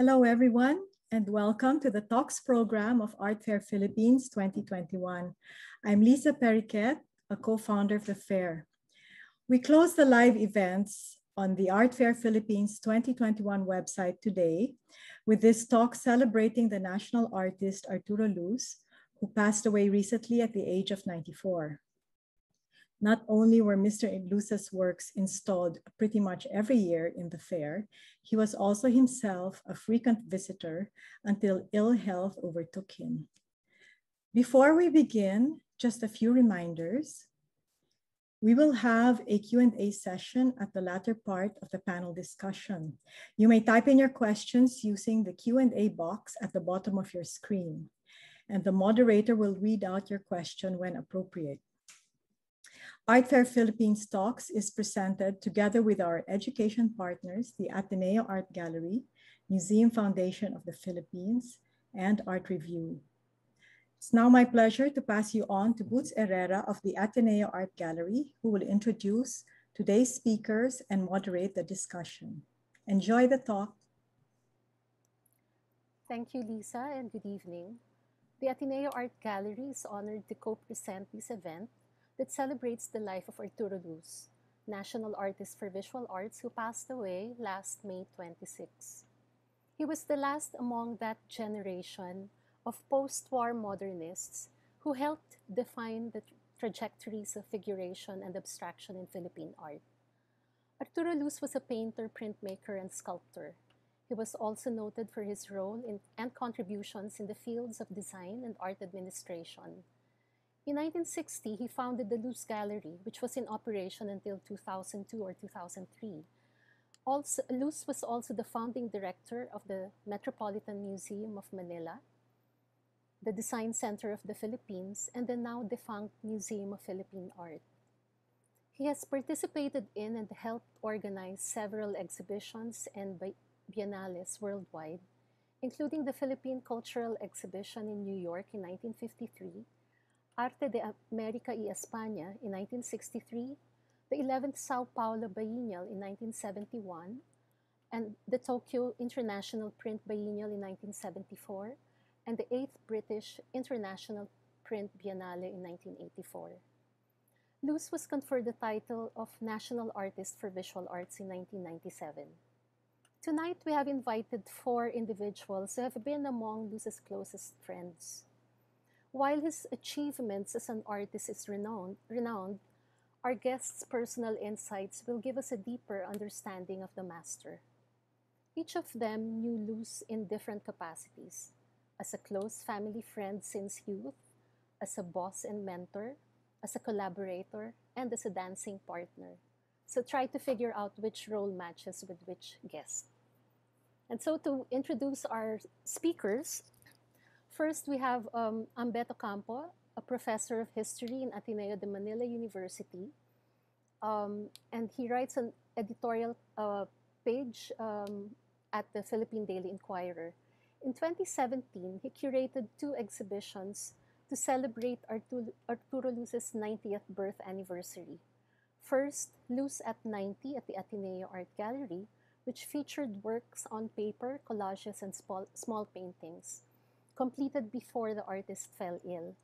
Hello, everyone, and welcome to the Talks program of Art Fair Philippines 2021. I'm Lisa Periquet, a co-founder of the fair. We close the live events on the Art Fair Philippines 2021 website today with this talk celebrating the national artist Arturo Luz, who passed away recently at the age of 94. Not only were Mr. Luz's works installed pretty much every year in the fair, he was also himself a frequent visitor until ill health overtook him. Before we begin, just a few reminders. We will have a Q&A session at the latter part of the panel discussion. You may type in your questions using the Q&A box at the bottom of your screen, and the moderator will read out your question when appropriate. Art Fair Philippines Talks is presented together with our education partners, the Ateneo Art Gallery, Museum Foundation of the Philippines, and Art Review. It's now my pleasure to pass you on to Boots Herrera of the Ateneo Art Gallery, who will introduce today's speakers and moderate the discussion. Enjoy the talk. Thank you, Lisa, and good evening. The Ateneo Art Gallery is honored to co-present this event that celebrates the life of Arturo Luz, national artist for visual arts who passed away last May 26. He was the last among that generation of post-war modernists who helped define the trajectories of figuration and abstraction in Philippine art. Arturo Luz was a painter, printmaker, and sculptor. He was also noted for his role in, and contributions in the fields of design and art administration, in 1960, he founded the Luz Gallery, which was in operation until 2002 or 2003. Also, Luz was also the founding director of the Metropolitan Museum of Manila, the Design Center of the Philippines, and the now defunct Museum of Philippine Art. He has participated in and helped organize several exhibitions and biennales worldwide, including the Philippine Cultural Exhibition in New York in 1953 Arte de América y España in 1963, the 11th Sao Paulo Biennial in 1971, and the Tokyo International Print Biennial in 1974, and the 8th British International Print Biennale in 1984. Luz was conferred the title of National Artist for Visual Arts in 1997. Tonight, we have invited four individuals who have been among Luz's closest friends. While his achievements as an artist is renowned, renowned, our guest's personal insights will give us a deeper understanding of the master. Each of them knew Luz in different capacities as a close family friend since youth, as a boss and mentor, as a collaborator, and as a dancing partner. So try to figure out which role matches with which guest. And so to introduce our speakers, First, we have um, Ambeth Ocampo, a professor of history in Ateneo de Manila University. Um, and he writes an editorial uh, page um, at the Philippine Daily Inquirer. In 2017, he curated two exhibitions to celebrate Arturo, Luz's 90th birth anniversary. First, Luz at 90 at the Ateneo Art Gallery, which featured works on paper, collages, and small paintings completed before the artist fell ill.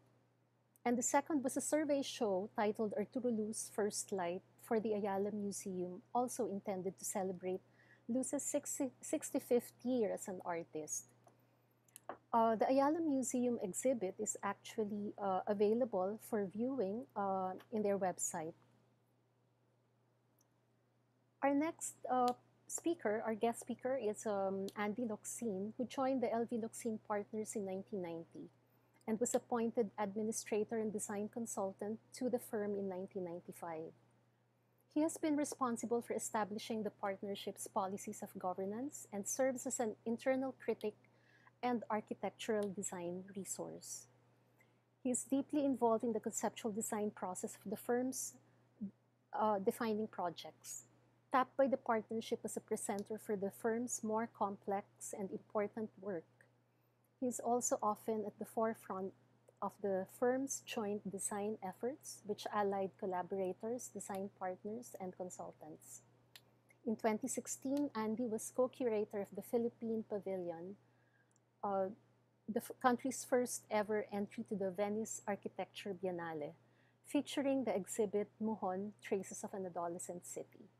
And the second was a survey show titled Arturo Luz First Light for the Ayala Museum, also intended to celebrate Luz's 60, 65th year as an artist. Uh, the Ayala Museum exhibit is actually uh, available for viewing uh, in their website. Our next uh, speaker, our guest speaker, is um, Andy Locsin, who joined the LV Locsin Partners in 1990 and was appointed administrator and design consultant to the firm in 1995. He has been responsible for establishing the partnership's policies of governance and serves as an internal critic and architectural design resource. He is deeply involved in the conceptual design process of the firm's uh, defining projects tapped by the partnership as a presenter for the firm's more complex and important work. He is also often at the forefront of the firm's joint design efforts, which allied collaborators, design partners, and consultants. In 2016, Andy was co-curator of the Philippine Pavilion, uh, the country's first ever entry to the Venice Architecture Biennale, featuring the exhibit Muhon, Traces of an Adolescent City.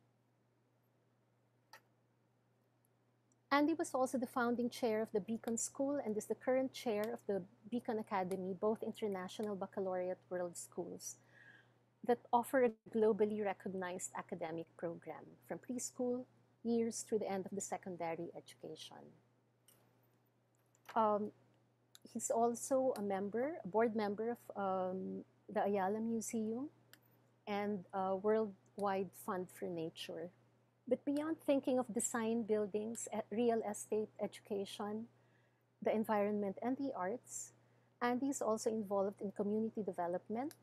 Andy was also the founding chair of the Beacon School and is the current chair of the Beacon Academy, both international baccalaureate world schools that offer a globally recognized academic program from preschool years through the end of the secondary education. Um, he's also a member, a board member of um, the Ayala Museum and a Worldwide Fund for Nature. But beyond thinking of design, buildings, real estate, education, the environment, and the arts, Andy is also involved in community development,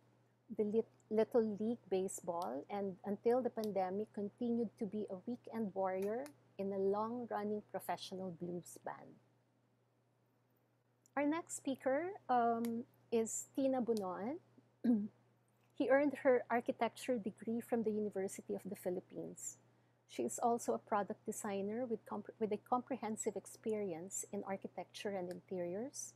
the Little League Baseball, and until the pandemic, continued to be a weekend warrior in a long running professional blues band. Our next speaker um, is Tina Bonoan. he earned her architecture degree from the University of the Philippines. She is also a product designer with, with a comprehensive experience in architecture and interiors,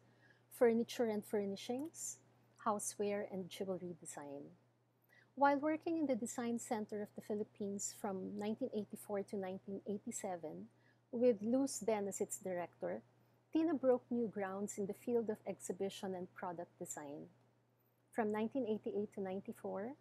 furniture and furnishings, houseware, and jewelry design. While working in the Design Center of the Philippines from 1984 to 1987, with Luz Den as its director, Tina broke new grounds in the field of exhibition and product design. From 1988 to 94,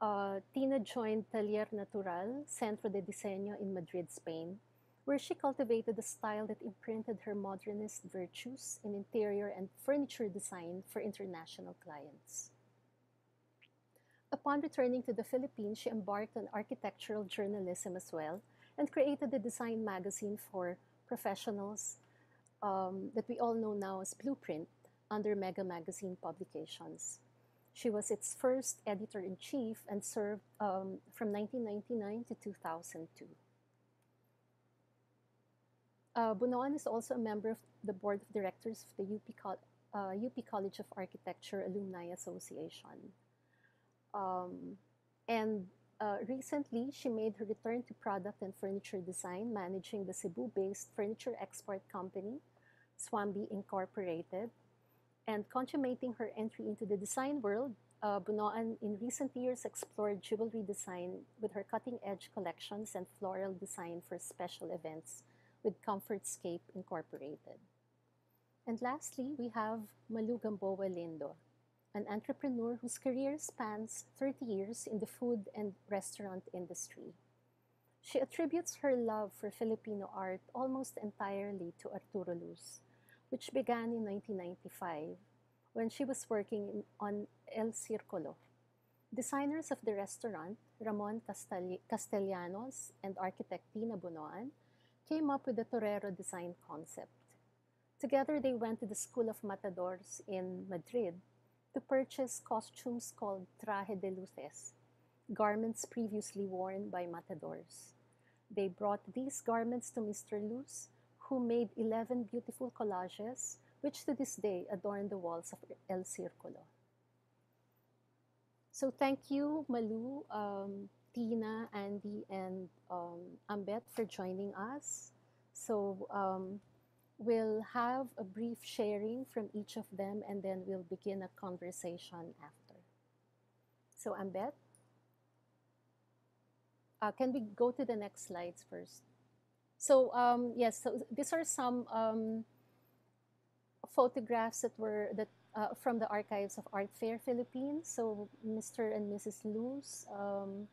uh, Tina joined Taller Natural, Centro de Diseño in Madrid, Spain, where she cultivated a style that imprinted her modernist virtues in interior and furniture design for international clients. Upon returning to the Philippines, she embarked on architectural journalism as well and created a design magazine for professionals um, that we all know now as Blueprint under Mega Magazine Publications. She was its first editor in chief and served um, from 1999 to 2002. Uh, is also a member of the board of directors of the UP, Co uh, UP College of Architecture Alumni Association. Um, and uh, recently, she made her return to product and furniture design, managing the Cebu-based furniture export company, Swambi Incorporated, and consummating her entry into the design world, uh, Bonoan in recent years explored jewelry design with her cutting-edge collections and floral design for special events with Comfortscape Incorporated. And lastly, we have Malu Gamboa Lindo, an entrepreneur whose career spans 30 years in the food and restaurant industry. She attributes her love for Filipino art almost entirely to Arturo Luz, which began in 1995 when she was working in, on El Circulo. Designers of the restaurant, Ramon Castellanos and architect Tina Bonoan, came up with the torero design concept. Together, they went to the School of Matadors in Madrid to purchase costumes called traje de luces, garments previously worn by matadors. They brought these garments to Mr. Luz, who made 11 beautiful collages, which to this day adorn the walls of El Circulo. So thank you, Malu, um, Tina, Andy, and um, Ambet for joining us. So um, we'll have a brief sharing from each of them and then we'll begin a conversation after. So Ambet, uh, can we go to the next slides first? So um, yes, so these are some um, photographs that were that uh, from the archives of Art Fair Philippines. So Mr. and Mrs. Luz um,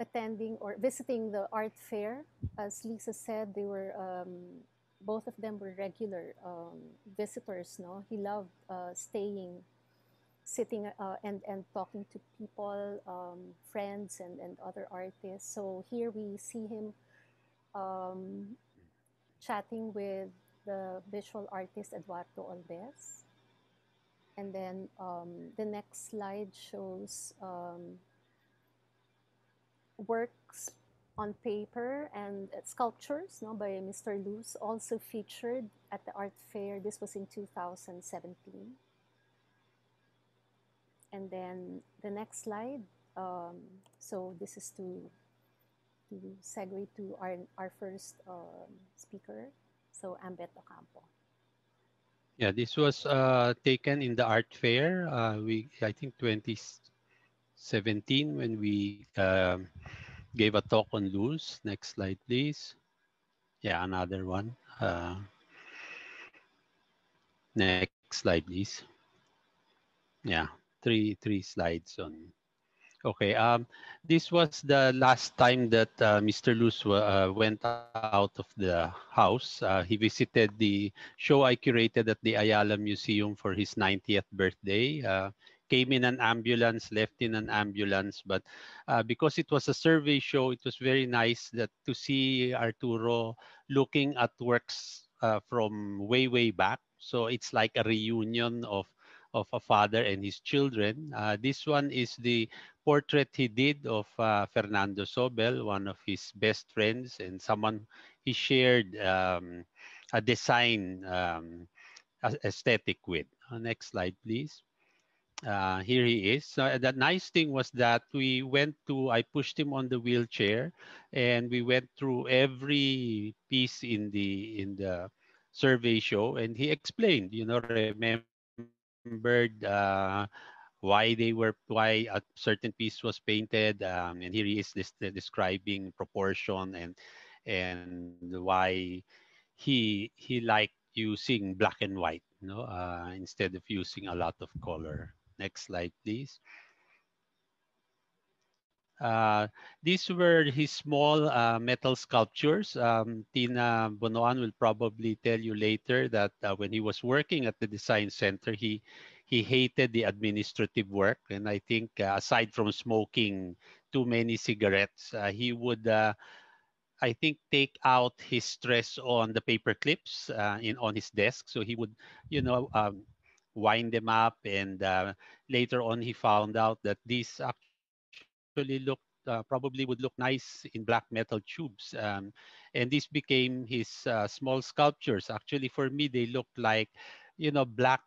attending or visiting the art fair. As Lisa said, they were um, both of them were regular um, visitors. No, he loved uh, staying, sitting uh, and and talking to people, um, friends, and and other artists. So here we see him um, chatting with the visual artist Eduardo Olbes. And then um, the next slide shows um, works on paper and sculptures no, by Mr. Luz, also featured at the art fair. This was in 2017. And then the next slide. Um, so this is to to segue to our, our first um, speaker, so Ambet Ocampo. Yeah, this was uh, taken in the art fair. Uh, we, I think, 2017 when we um, gave a talk on luz. Next slide, please. Yeah, another one. Uh, next slide, please. Yeah, three three slides on Okay. Um, this was the last time that uh, Mr. Luz uh, went out of the house. Uh, he visited the show I curated at the Ayala Museum for his 90th birthday. Uh, came in an ambulance, left in an ambulance, but uh, because it was a survey show, it was very nice that to see Arturo looking at works uh, from way way back. So it's like a reunion of of a father and his children. Uh, this one is the portrait he did of uh, Fernando Zobel, one of his best friends and someone he shared um, a design um, aesthetic with. Uh, next slide, please. Uh, here he is. So the nice thing was that we went to, I pushed him on the wheelchair and we went through every piece in the in the survey show and he explained, you know, remembered uh, why they were why a certain piece was painted um, and here he is this, describing proportion and and why he he liked using black and white you know uh, instead of using a lot of color next slide please uh, these were his small uh, metal sculptures. Um, Tina Bonoan will probably tell you later that uh, when he was working at the design center, he he hated the administrative work. And I think uh, aside from smoking too many cigarettes, uh, he would, uh, I think, take out his stress on the paper clips in on his desk. So he would, you know, um, wind them up. And later on, he found out that these actually looked uh, probably would look nice in black metal tubes. Um, and this became his uh, small sculptures. Actually, for me, they looked like, you know, black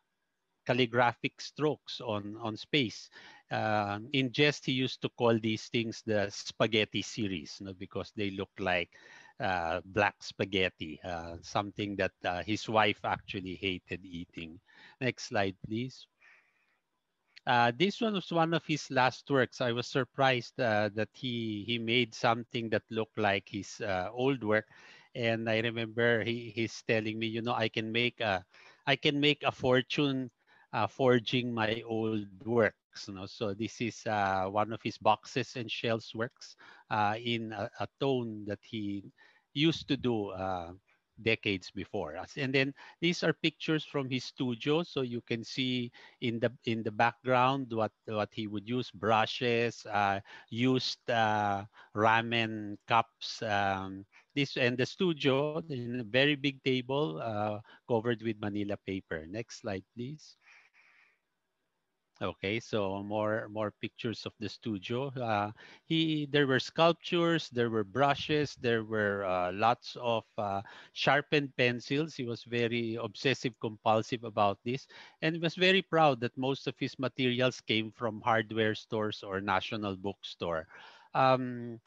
calligraphic strokes on, on space. Uh, in jest, he used to call these things the spaghetti series you know, because they look like uh, black spaghetti, uh, something that uh, his wife actually hated eating. Next slide, please. Uh, this one was one of his last works. I was surprised uh, that he he made something that looked like his old work, and I remember he, he's telling me, you know, I can make a I can make a fortune uh, forging my old works. You know? So this is uh, one of his boxes and shells works uh, in a, a, tone that he used to do uh, decades before us. And then these are pictures from his studio. So you can see in the in the background what, what he would use, brushes, uh, used uh, ramen cups, um, this and the studio in a very big table uh, covered with manila paper next slide please Okay, so more more pictures of the studio. Uh, he there were sculptures, there were brushes, there were uh, lots of uh, sharpened pencils. He was very obsessive compulsive about this, and was very proud that most of his materials came from hardware stores or national bookstore. Um,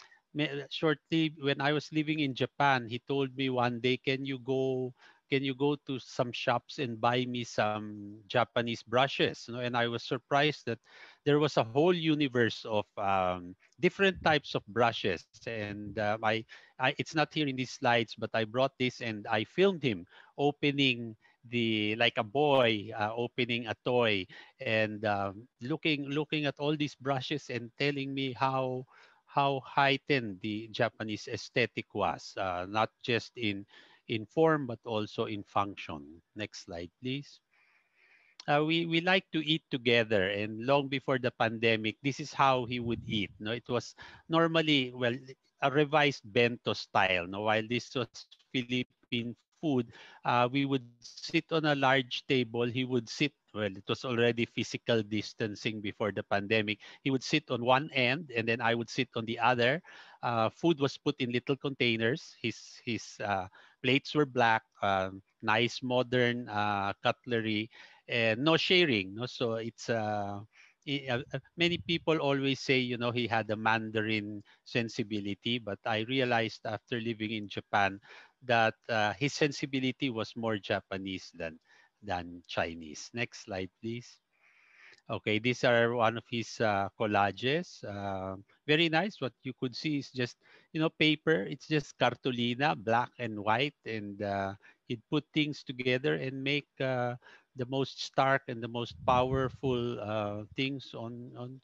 shortly, when I was living in Japan, he told me one day, "Can you go?" Can you go to some shops and buy me some Japanese brushes? You know, and I was surprised that there was a whole universe of um, different types of brushes. And uh, I, I, it's not here in these slides, but I brought this and I filmed him opening the like a boy uh, opening a toy and um, looking looking at all these brushes and telling me how how heightened the Japanese aesthetic was, uh, not just in in form, but also in function. Next slide, please. Uh, we, we like to eat together and long before the pandemic, this is how he would eat. No, it was normally, well, a revised bento style. No, while this was Philippine food, uh, we would sit on a large table. He would sit, well, it was already physical distancing before the pandemic. He would sit on one end and then I would sit on the other. Uh, food was put in little containers. His, his uh, plates were black, um, nice modern uh, cutlery, and no sharing. No? So it's uh, uh, many people always say, you know, he had a Mandarin sensibility, but I realized after living in Japan that uh, his sensibility was more Japanese than than Chinese. Next slide, please. Okay, these are one of his uh, collages. Uh, very nice. What you could see is just, you know, paper. It's just cartolina, black and white. And uh, he'd put things together and make uh, the most stark and the most powerful uh, things on, on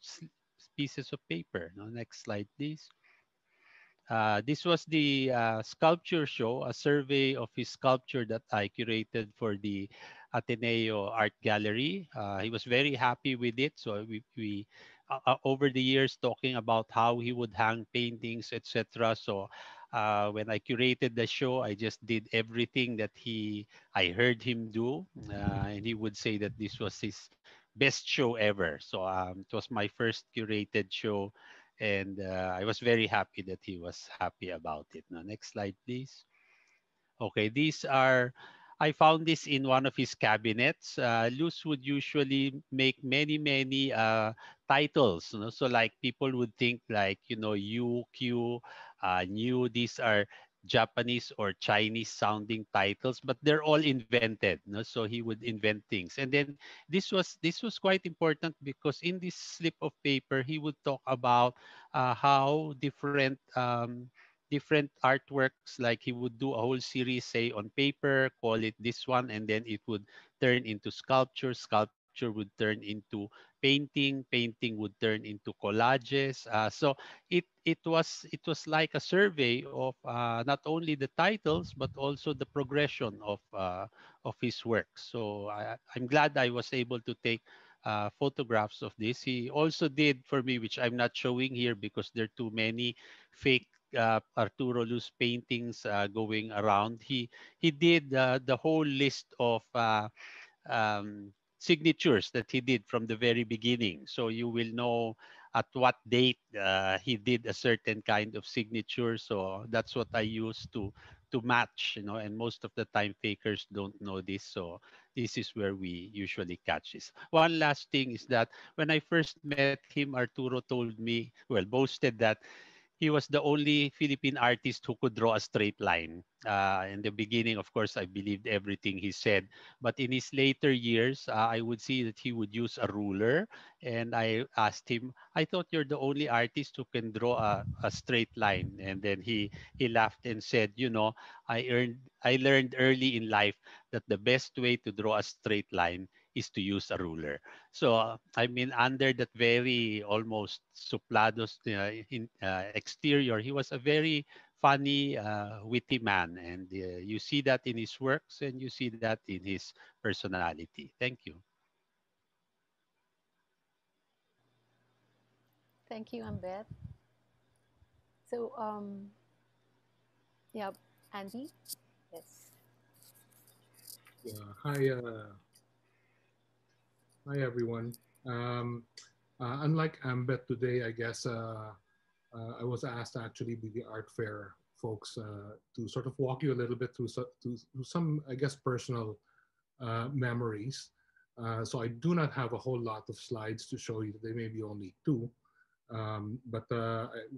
pieces of paper. Now, next slide, please. Uh, this was the sculpture show, a survey of his sculpture that I curated for the Ateneo Art Gallery. Uh, he was very happy with it. So we, we uh, uh over the years talking about how he would hang paintings, etc. So uh, when I curated the show, I just did everything that he I heard him do, uh, and he would say that this was his best show ever. So um, it was my first curated show, and uh, I was very happy that he was happy about it. Now, next slide, please. Okay, these are I found this in one of his cabinets. Uh, Luz would usually make many, many uh, titles. You know? So like people would think like, you know, U, Q, uh, New, these are Japanese or Chinese sounding titles, but they're all invented. No? So he would invent things. And then this was this was quite important because in this slip of paper, he would talk about uh, how different um, different artworks like he would do a whole series say on paper call it this one and then it would turn into sculpture sculpture would turn into painting painting would turn into collages uh, so it it was it was like a survey of uh, not only the titles but also the progression of uh, of his work so I, i'm glad i was able to take uh, photographs of this. He also did for me, which I'm not showing here because there are too many fake uh, Arturo Luz paintings uh, going around. He he did uh, the whole list of uh, um, signatures that he did from the very beginning. So you will know at what date uh, he did a certain kind of signature. So that's what I use to to match, you know, and most of the time fakers don't know this. So this is where we usually catch this. One last thing is that when I first met him, Arturo told me, well, boasted that he was the only Philippine artist who could draw a straight line. Uh, in the beginning, of course, I believed everything he said. But in his later years, uh, I would see that he would use a ruler. And I asked him, I thought you're the only artist who can draw a, a straight line. And then he, he laughed and said, you know, I, earned, I learned early in life that the best way to draw a straight line is to use a ruler. So uh, I mean, under that very almost suplados uh, in, uh, exterior, he was a very funny, uh, witty man, and uh, you see that in his works, and you see that in his personality. Thank you. Thank you, Ambet. So, um, yeah, Andy, yes. Yeah, hi, uh, Hi, everyone. Um, uh, unlike Ambet today, I guess uh, uh, I was asked actually be the art fair folks uh, to sort of walk you a little bit through, so, through some, I guess, personal uh, memories. Uh, so I do not have a whole lot of slides to show you. They may be only two. Um, but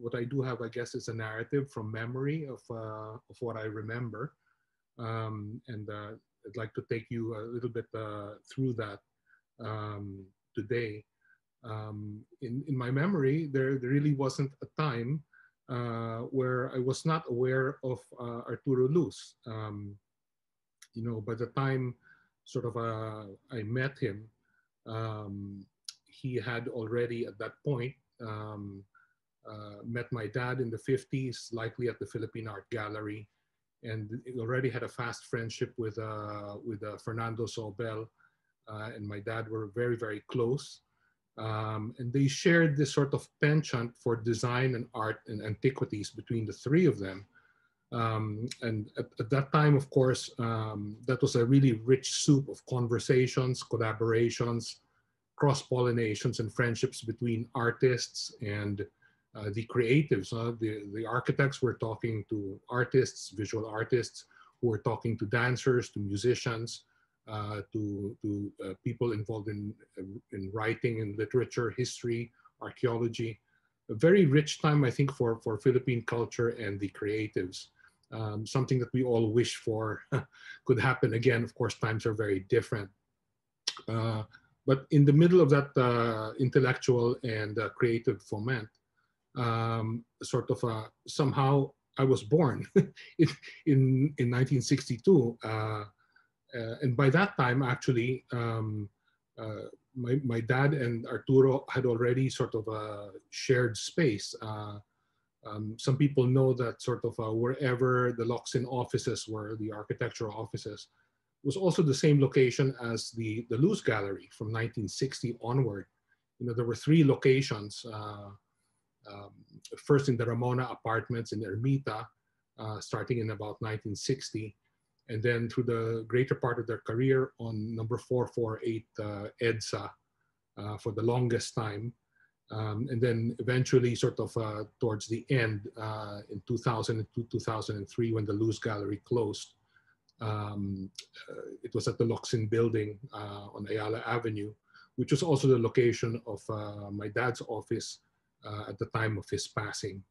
what I do have, I guess, is a narrative from memory of, of what I remember. Um, and I'd like to take you a little bit through that um, today. Um, in, in my memory, there, there really wasn't a time uh, where I was not aware of uh, Arturo Luz. Um, you know, by the time sort of uh, I met him, um, he had already at that point um, uh, met my dad in the 50s, likely at the Philippine Art Gallery, and already had a fast friendship with, uh, with uh, Fernando Zobel, uh, and my dad were very, very close. Um, and they shared this sort of penchant for design and art and antiquities between the three of them. Um, and at, at, that time, of course, um, that was a really rich soup of conversations, collaborations, cross pollinations, and friendships between artists and uh, the creatives. Uh, the, the architects were talking to artists, visual artists, who were talking to dancers, to musicians, uh, to, to uh, people involved in, in writing and literature, history, archaeology. A very rich time, I think, for, for Philippine culture and the creatives. Um, something that we all wish for could happen again. Of course, times are very different. Uh, but in the middle of that uh, intellectual and uh, creative foment, um, sort of uh, somehow I was born in, in, in 1962. Uh, uh, and by that time, actually, um, uh, my, my dad and Arturo had already sort of a shared space. Uh, um, some people know that sort of uh, wherever the Locsin offices were, the architectural offices, was also the same location as the, the Luz Gallery from 1960 onward. You know, there were three locations. Uh, um, first in the Ramona apartments in Ermita, uh, starting in about 1960 and then through the greater part of their career on number 448 uh, EDSA uh, for the longest time. Um, and then eventually sort of uh, towards the end uh, in 2002, 2003 when the Luz Gallery closed. Um, uh, it was at the Locsin building uh, on Ayala Avenue, which was also the location of my dad's office at the time of his passing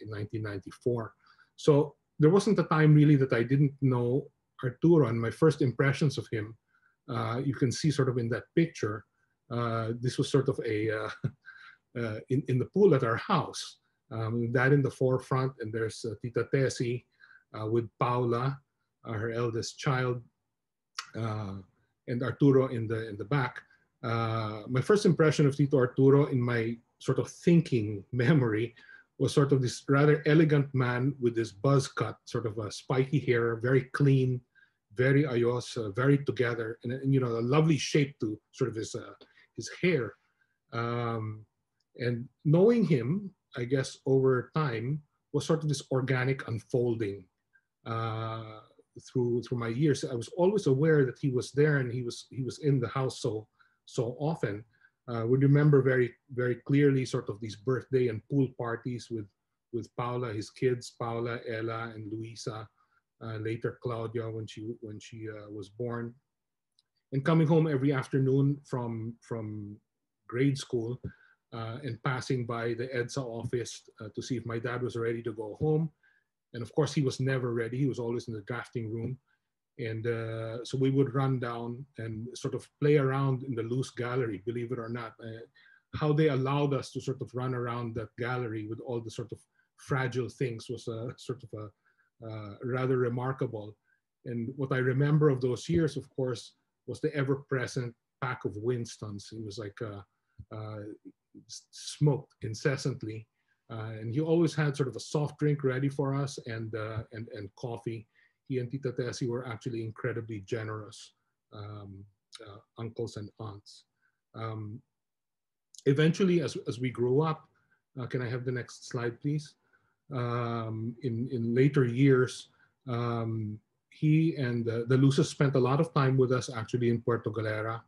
in 1994. So there wasn't a time really that I didn't know Arturo and my first impressions of him. Uh, you can see sort of in that picture, uh, this was sort of a, uh, uh in, in the pool at our house. Um, that in the forefront and there's uh, Tita Tessie with Paula, her eldest child, and Arturo in the, in the back. my first impression of Tito Arturo in my sort of thinking memory was sort of this rather elegant man with this buzz cut, sort of a spiky hair, very clean, very ayos, uh, very together, and, and, you know a lovely shape to sort of his uh, his hair. Um, and knowing him, I guess over time was sort of this organic unfolding uh, through through my years. I was always aware that he was there and he was he was in the house so so often uh, we remember very, very clearly sort of these birthday and pool parties with, with Paula, his kids, Paula, Ella, and Luisa, uh, later Claudia when she, when she uh, was born. And coming home every afternoon from, from grade school uh, and passing by the EDSA office uh, to see if my dad was ready to go home. And of course, he was never ready. He was always in the drafting room. And uh, so we would run down and sort of play around in the Luz Gallery, believe it or not. Uh, how they allowed us to sort of run around that gallery with all the sort of fragile things was a sort of a uh, rather remarkable. And what I remember of those years, of course, was the ever-present pack of Winstons. It was like uh, uh, smoked incessantly. Uh, and he always had sort of a soft drink ready for us and, and, and coffee he and Tita Tessie were actually incredibly generous um, uh, uncles and aunts. Um, eventually, as, as we grew up, uh, can I have the next slide, please? Um, in, in later years, um, he and the, the Luzes spent a lot of time with us actually in Puerto Galera.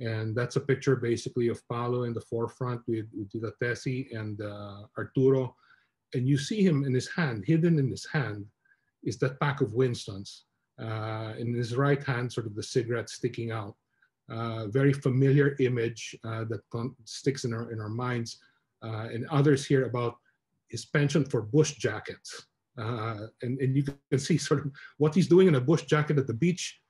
And that's a picture basically of Paolo in the forefront with, with Tita Tessie and uh, Arturo. And you see him in his hand, hidden in his hand, is that pack of Winstons. Uh, in his right hand, sort of the cigarette sticking out. Uh, very familiar image uh, that sticks in our, in our minds. Uh, and others here about his penchant for bush jackets. Uh, and, and you can see sort of what he's doing in a bush jacket at the beach.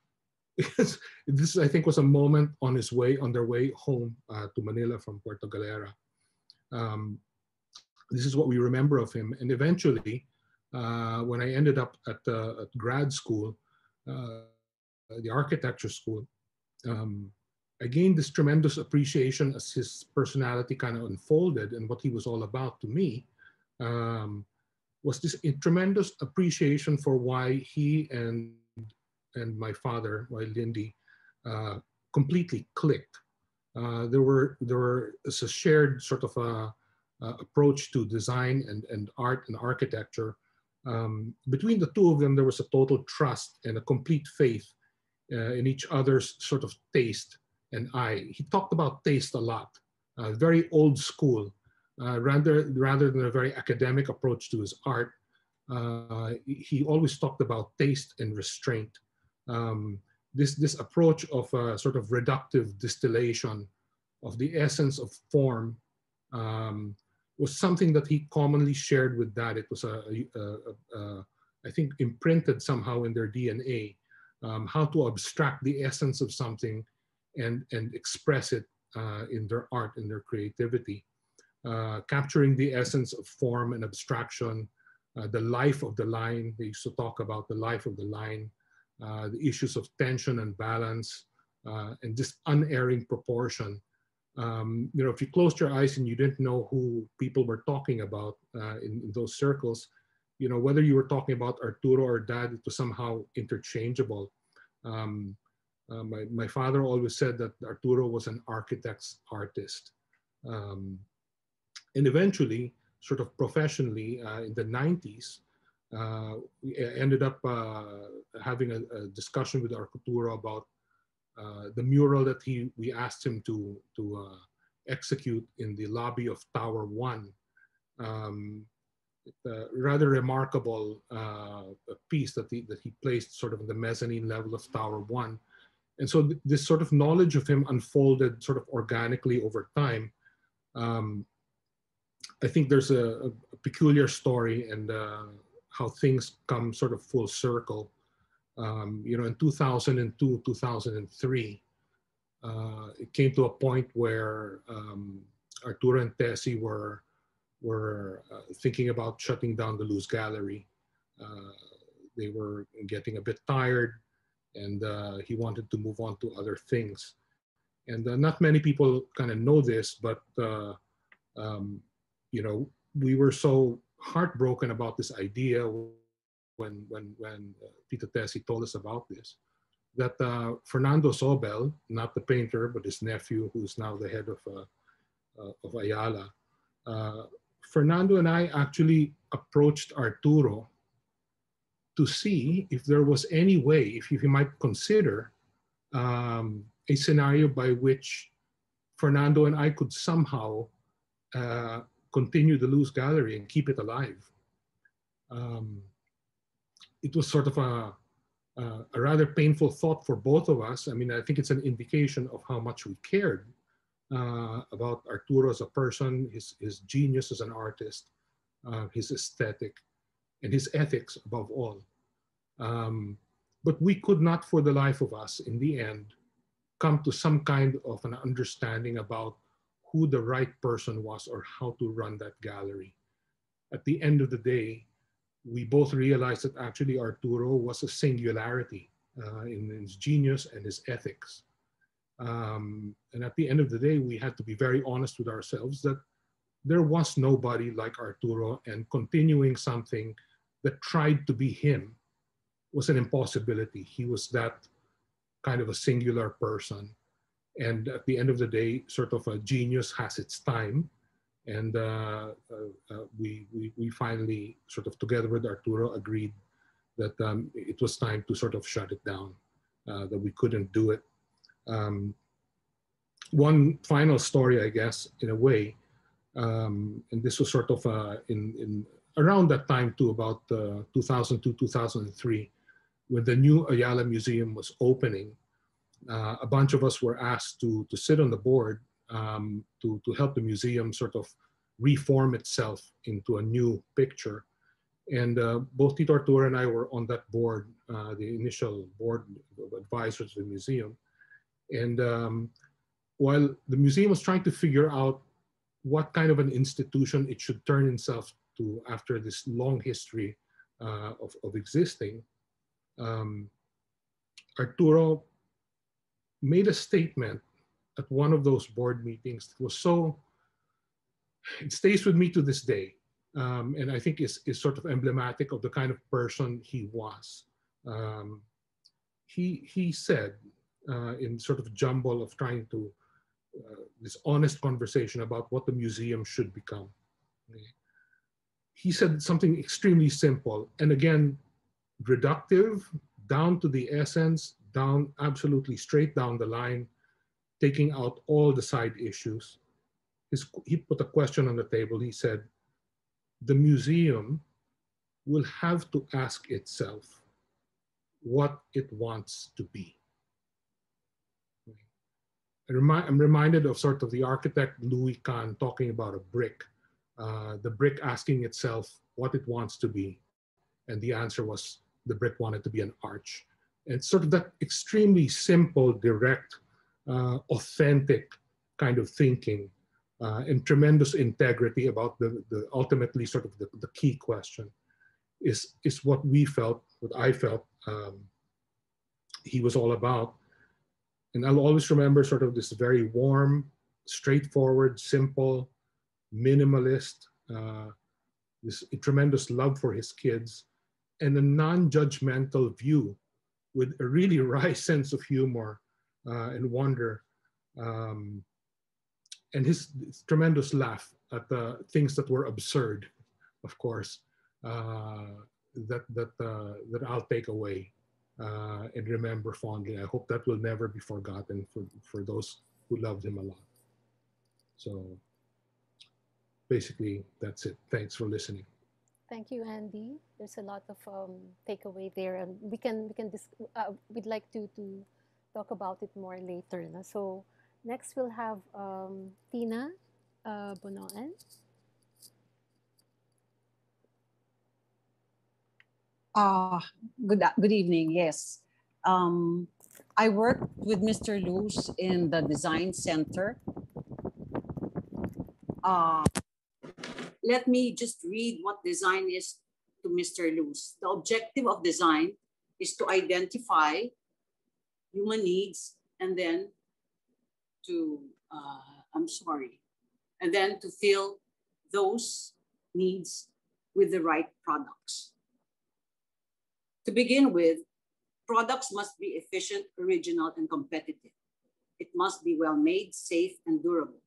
this, I think, was a moment on his way, on their way home uh, to Manila from Puerto Galera. Um, this is what we remember of him. And eventually, uh, when I ended up at, uh, at grad school, uh, the architecture school, um, I gained this tremendous appreciation as his personality kind of unfolded and what he was all about to me um, was this tremendous appreciation for why he and and my father, why Lindy, uh, completely clicked. Uh, there were there were a shared sort of a, a approach to design and, and art and architecture um, between the two of them, there was a total trust and a complete faith uh, in each other's sort of taste and eye. He talked about taste a lot, uh, very old school, uh, rather, rather than a very academic approach to his art. Uh, he always talked about taste and restraint. Um, this, this approach of a sort of reductive distillation of the essence of form um, was something that he commonly shared with that. It was a, a, a, I think imprinted somehow in their DNA, um, how to abstract the essence of something and, and express it uh, in their art, in their creativity. Uh, capturing the essence of form and abstraction, uh, the life of the line. They used to talk about the life of the line, uh, the issues of tension and balance, uh, and just unerring proportion. Um, you know, if you closed your eyes and you didn't know who people were talking about uh, in, in, those circles, you know, whether you were talking about Arturo or Dad, it was somehow interchangeable. Um, uh, my, my father always said that Arturo was an architect's artist. Um, and eventually, sort of professionally, uh, in the 90s, uh, we ended up uh, having a, a, discussion with Arturo about uh, the mural that he we asked him to, to uh, execute in the lobby of Tower 1. Um, uh, rather remarkable uh, piece that he, that he placed sort of in the mezzanine level of Tower 1. And so th this sort of knowledge of him unfolded sort of organically over time. Um, I think there's a, a peculiar story and uh, how things come sort of full circle. Um, you know, in 2002, 2003, uh, it came to a point where um, Arturo and Tessie were were uh, thinking about shutting down the Luz Gallery. Uh, they were getting a bit tired and uh, he wanted to move on to other things. And uh, not many people kind of know this, but uh, um, you know, we were so heartbroken about this idea when when when uh, Tito Tessie told us about this, that uh, Fernando Zobel, not the painter, but his nephew, who's now the head of uh, uh of Ayala, uh, Fernando and I actually approached Arturo to see if there was any way, if he might consider um, a scenario by which Fernando and I could somehow uh, continue the Luz Gallery and keep it alive. Um, it was sort of a, a, a, rather painful thought for both of us. I mean, I think it's an indication of how much we cared uh, about Arturo as a person, his, his genius as an artist, uh, his aesthetic, and his ethics above all. Um, but we could not, for the life of us, in the end, come to some kind of an understanding about who the right person was or how to run that gallery. At the end of the day, we both realized that actually Arturo was a singularity uh, in his genius and his ethics. Um, and at the end of the day, we had to be very honest with ourselves that there was nobody like Arturo, and continuing something that tried to be him was an impossibility. He was that kind of a singular person. And at the end of the day, sort of a genius has its time. And uh, uh, uh, we, we, we finally, sort of together with Arturo, agreed that um, it was time to sort of shut it down, that we couldn't do it. Um, one final story, I guess, in a way, um, and this was sort of uh, in, in around that time too, about uh, 2002, 2003, when the new Ayala Museum was opening, uh, a bunch of us were asked to, to sit on the board um, to, to help the museum sort of reform itself into a new picture. And uh, both Tito Arturo and I were on that board, uh, the initial board of advisors of the museum. And um, while the museum was trying to figure out what kind of an institution it should turn itself to after this long history uh, of, of existing, um, Arturo made a statement at one of those board meetings that was so, it stays with me to this day. Um, and I think is, is sort of emblematic of the kind of person he was. Um, he, he said uh, in sort of jumble of trying to, uh, this honest conversation about what the museum should become. He said something extremely simple. And again, reductive, down to the essence, down absolutely straight down the line, taking out all the side issues. His, he put a question on the table. He said, the museum will have to ask itself what it wants to be. I'm reminded of sort of the architect Louis Kahn talking about a brick, uh, the brick asking itself what it wants to be. And the answer was the brick wanted to be an arch. And sort of that extremely simple, direct, uh, authentic kind of thinking uh, and tremendous integrity about the, the ultimately sort of the, the key question is, is what we felt, what I felt um, he was all about. And I'll always remember sort of this very warm, straightforward, simple, minimalist, uh, this tremendous love for his kids, and a non-judgmental view with a really wry sense of humor uh, and wonder, um, and his, tremendous laugh at the things that were absurd, of course, uh, that that uh, that I'll take away uh, and remember fondly. I hope that will never be forgotten for, for those who loved him a lot. So basically, that's it. Thanks for listening. Thank you, Andy. There's a lot of um, takeaway there, and we can we can uh, we'd like to to talk about it more later. No? So next we'll have um, Tina uh, Bonoan. Uh, good, good evening. Yes. Um, I worked with Mr. Luz in the design center. Uh, let me just read what design is to Mr. Luz. The objective of design is to identify human needs and then to, uh, I'm sorry, and then to fill those needs with the right products. To begin with, products must be efficient, original, and competitive. It must be well made, safe, and durable.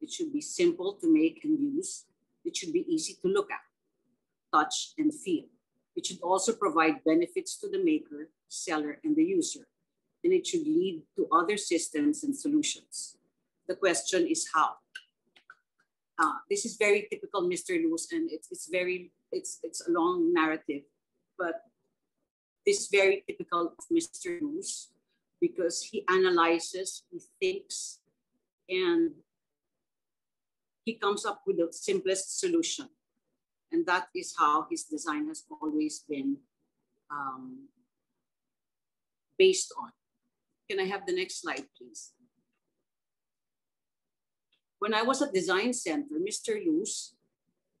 It should be simple to make and use. It should be easy to look at, touch, and feel. It should also provide benefits to the maker, seller, and the user. And it should lead to other systems and solutions. The question is how. Uh, this is very typical Mr. Luz, and it's, it's very, it's, it's a long narrative, but this is very typical of Mr. Luz because he analyzes, he thinks, and he comes up with the simplest solution. And that is how his design has always been um, based on. Can I have the next slide, please? When I was at Design Center, Mr. Luz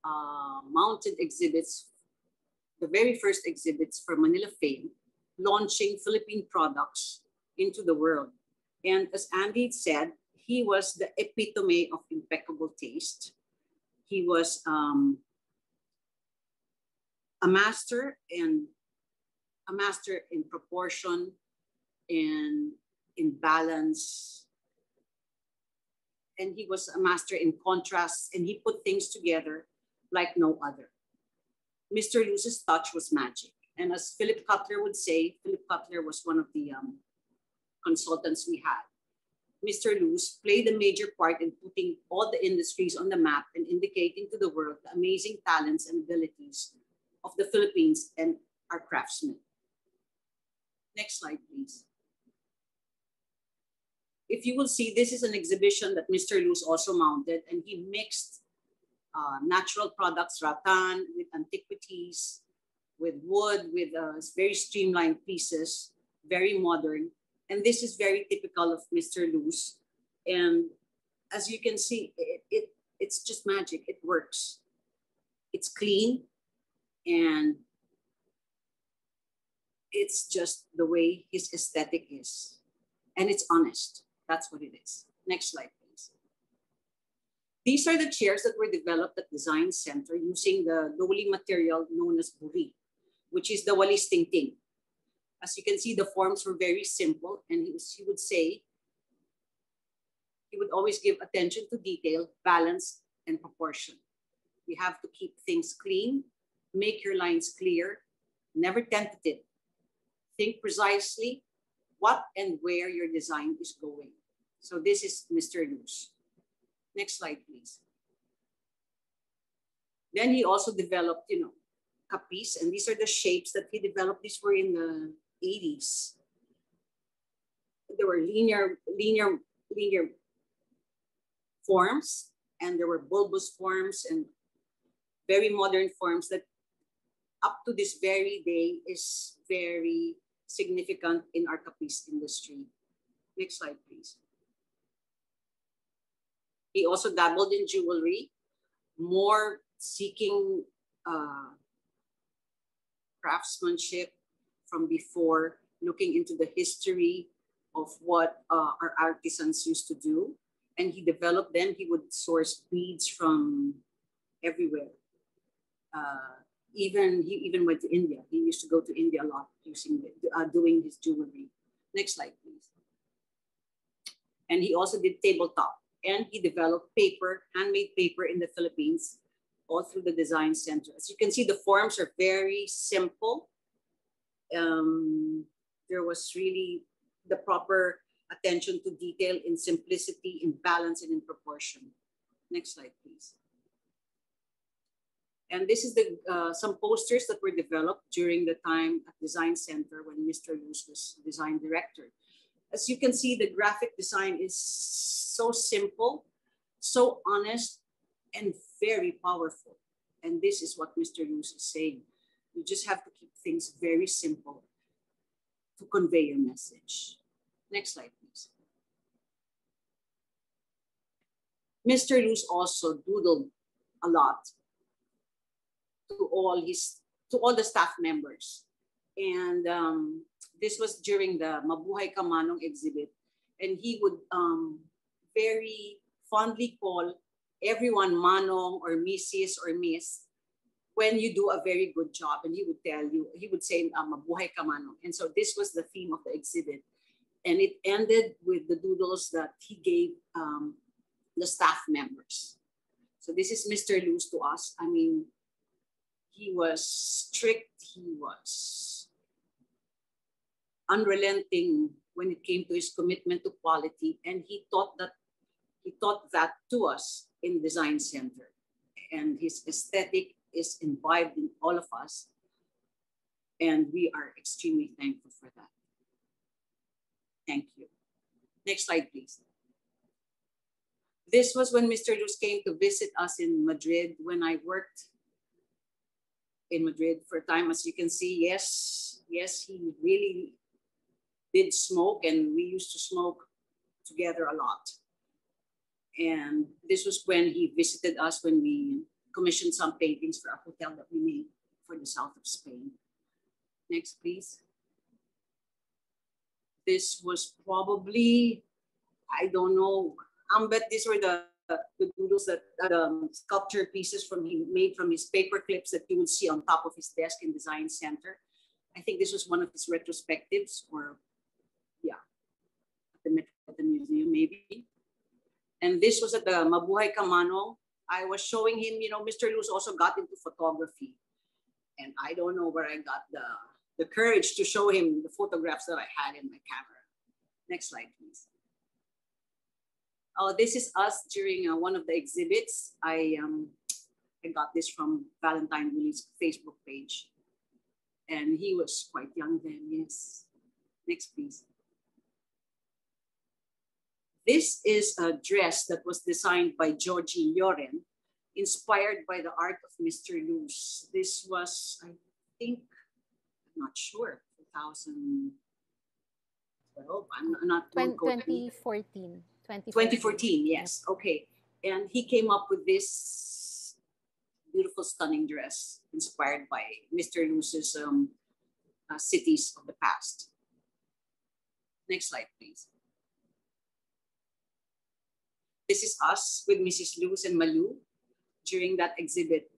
uh, mounted exhibits the very first exhibits for Manila Fame, launching Philippine products into the world. And as Andy said, he was the epitome of impeccable taste. He was um, a master and a master in proportion and in balance. And he was a master in contrast and he put things together like no other. Mr. Luz's touch was magic. And as Philip Cutler would say, Philip Cutler was one of the um, consultants we had. Mr. Luz played a major part in putting all the industries on the map and indicating to the world the amazing talents and abilities of the Philippines and our craftsmen. Next slide, please. If you will see, this is an exhibition that Mr. Luz also mounted, and he mixed uh, natural products, rattan, with antiquities, with wood, with uh, very streamlined pieces, very modern. And this is very typical of Mr. Luz. And as you can see, it, it, it's just magic. It works. It's clean and it's just the way his aesthetic is. And it's honest. That's what it is. Next slide. Please. These are the chairs that were developed at Design Center using the lowly material known as buri, which is the walis tingting. As you can see, the forms were very simple and he, he would say, he would always give attention to detail, balance, and proportion. You have to keep things clean, make your lines clear, never tentative. Think precisely what and where your design is going. So this is Mr. Luz. Next slide, please. Then he also developed, you know, kapis, and these are the shapes that he developed. These were in the 80s. There were linear, linear linear forms, and there were bulbous forms and very modern forms that up to this very day is very significant in our capiz industry. Next slide, please. He also dabbled in jewelry, more seeking uh, craftsmanship from before, looking into the history of what uh, our artisans used to do. And he developed then, he would source beads from everywhere. Uh, even he even went to India. He used to go to India a lot using uh, doing his jewelry. Next slide, please. And he also did tabletop and he developed paper, handmade paper in the Philippines, all through the design center. As you can see, the forms are very simple. Um, there was really the proper attention to detail in simplicity, in balance, and in proportion. Next slide, please. And this is the uh, some posters that were developed during the time at Design Center when Mr. Luz was design director. As you can see, the graphic design is so simple, so honest, and very powerful. And this is what Mr. Luz is saying. You just have to keep things very simple to convey your message. Next slide, please. Mr. Luz also doodled a lot to all his to all the staff members. And um, this was during the Mabuhay Ka Manong exhibit. And he would um, very fondly call everyone Manong or Mrs. or Miss when you do a very good job. And he would tell you, he would say, uh, Mabuhay Ka Manong. And so this was the theme of the exhibit. And it ended with the doodles that he gave um, the staff members. So this is Mr. Luz to us. I mean, he was strict, he was unrelenting when it came to his commitment to quality, and he taught that he taught that to us in design center. And his aesthetic is imbibed in all of us. And we are extremely thankful for that. Thank you. Next slide, please. This was when Mr. Luz came to visit us in Madrid when I worked in Madrid for a time. As you can see, yes, yes, he really did smoke and we used to smoke together a lot. And this was when he visited us when we commissioned some paintings for a hotel that we made for the south of Spain. Next, please. This was probably, I don't know, I bet these were the the doodles that um, sculpture pieces from he made from his paper clips that you would see on top of his desk in design center. I think this was one of his retrospectives or at the Museum maybe. And this was at the Mabuhay Ka Manong. I was showing him, you know, Mr. Luz also got into photography. And I don't know where I got the, the courage to show him the photographs that I had in my camera. Next slide, please. Oh, this is us during uh, one of the exhibits. I, um, I got this from Valentine Willie's Facebook page. And he was quite young then, yes. Next, please. This is a dress that was designed by Jojie Lloren, inspired by the art of Mr. Luz. This was, I think, I'm not sure, 2012. I'm not 2014. 2014. yes. Okay. And he came up with this beautiful, stunning dress inspired by Mr. Luz's um, uh, cities of the past. Next slide, please. This is us with Mrs. Luz and Malu during that exhibit.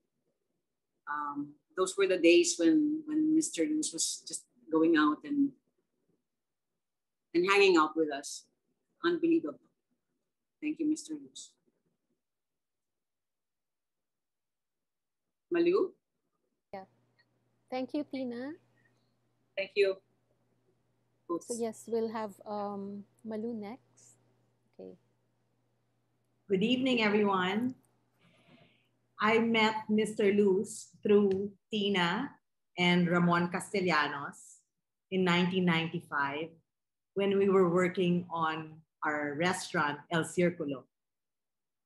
Um, those were the days when, when Mr. Luz was just going out and, and hanging out with us. Unbelievable. Thank you, Mr. Luz. Malu? Yeah. Thank you, Tina. Thank you. Oops. So yes, we'll have um, Malu next. Okay. Good evening, everyone. I met Mr. Luz through Tina and Ramon Castellanos in 1995 when we were working on our restaurant, El Circulo.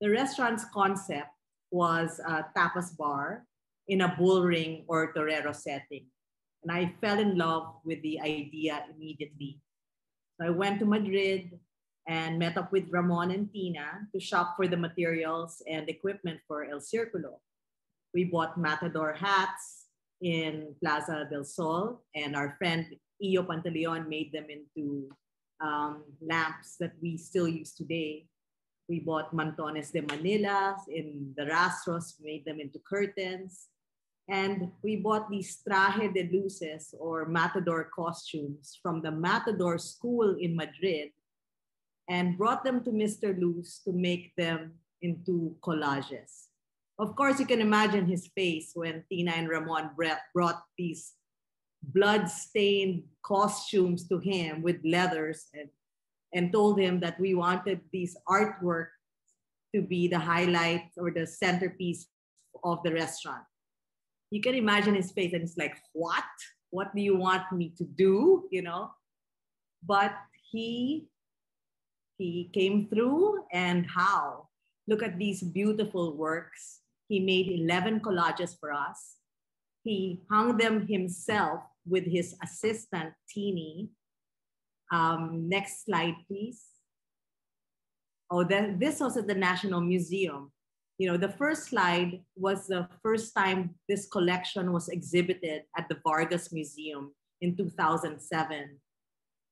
The restaurant's concept was a tapas bar in a bull ring or torero setting. And I fell in love with the idea immediately. So I went to Madrid and met up with Ramon and Tina to shop for the materials and equipment for El Circulo. We bought matador hats in Plaza del Sol, and our friend Iyo Pantaleon made them into um, lamps that we still use today. We bought mantones de Manila in the rastros, made them into curtains. And we bought these traje de luces or matador costumes from the matador school in Madrid and brought them to Mr. Luz to make them into collages. Of course, you can imagine his face when Tina and Ramon brought these blood-stained costumes to him with leathers and, and told him that we wanted these artwork to be the highlight or the centerpiece of the restaurant. You can imagine his face and it's like, what? What do you want me to do? You know? But he he came through and how. Look at these beautiful works. He made 11 collages for us. He hung them himself with his assistant, Teeny. Um, next slide, please. Oh, the, this was at the National Museum. You know, the first slide was the first time this collection was exhibited at the Vargas Museum in 2007.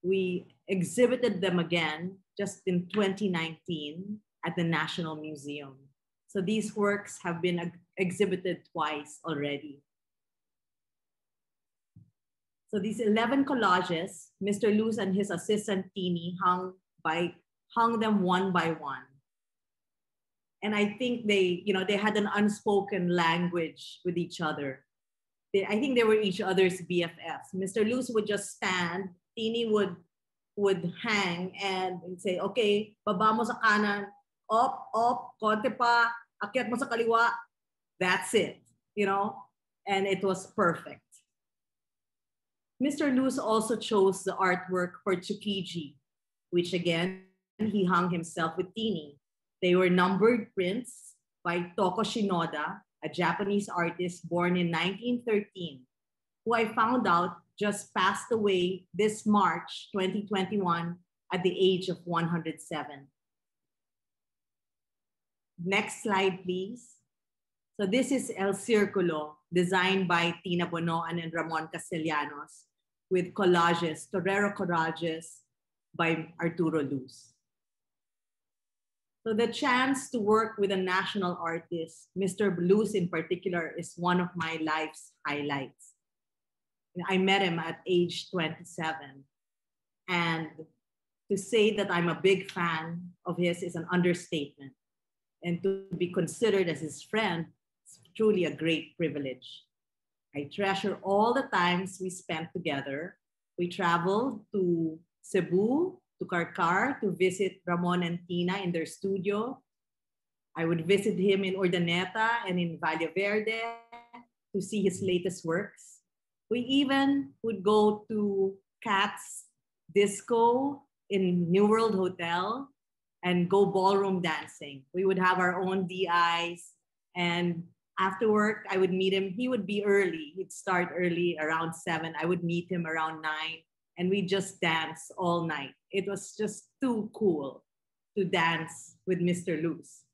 We exhibited them again just in 2019 at the National Museum. So these works have been exhibited twice already. So these 11 collages, Mr. Luz and his assistant Tini hung by hung them one by one. And I think they, you know, they had an unspoken language with each other. They, I think they were each other's BFFs. Mr. Luz would just stand, Tini would would hang and say, okay, baba mo sa kanan, up, up, konti pa, akyat mo sa kaliwa. That's it, you know? And it was perfect. Mr. Luz also chose the artwork for Tsukiji, which again, he hung himself with Tini. They were numbered prints by Toko Shinoda, a Japanese artist born in 1913, who I found out just passed away this March 2021 at the age of 107. Next slide, please. So this is El Circulo, designed by Tina Bonoan and Ramon Castellanos, with collages, Torero collages by Arturo Luz. So the chance to work with a national artist, Mr. Luz in particular, is one of my life's highlights. I met him at age 27. And to say that I'm a big fan of his is an understatement. And to be considered as his friend is truly a great privilege. I treasure all the times we spent together. We traveled to Cebu, to Carcar to visit Ramon and Tina in their studio. I would visit him in Urdaneta and in Valle Verde to see his latest works. We even would go to Cats Disco in New World Hotel and go ballroom dancing. We would have our own DIs and after work, I would meet him. He would be early. He'd start early around seven. I would meet him around nine and we just dance all night. It was just too cool to dance with Mr. Luz.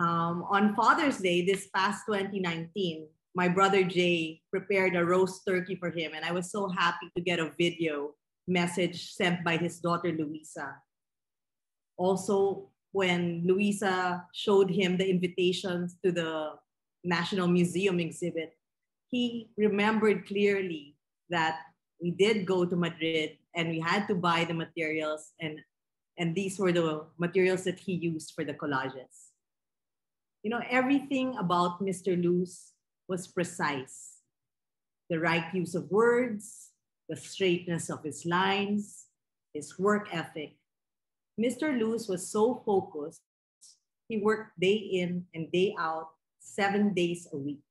Um, on Father's Day, this past 2019, my brother Jay prepared a roast turkey for him. And I was so happy to get a video message sent by his daughter, Luisa. Also, when Luisa showed him the invitations to the National Museum exhibit, he remembered clearly that we did go to Madrid and we had to buy the materials and and these were the materials that he used for the collages. You know, everything about Mr. Luz was precise. The right use of words, the straightness of his lines, his work ethic. Mr. Luz was so focused, he worked day in and day out, seven days a week.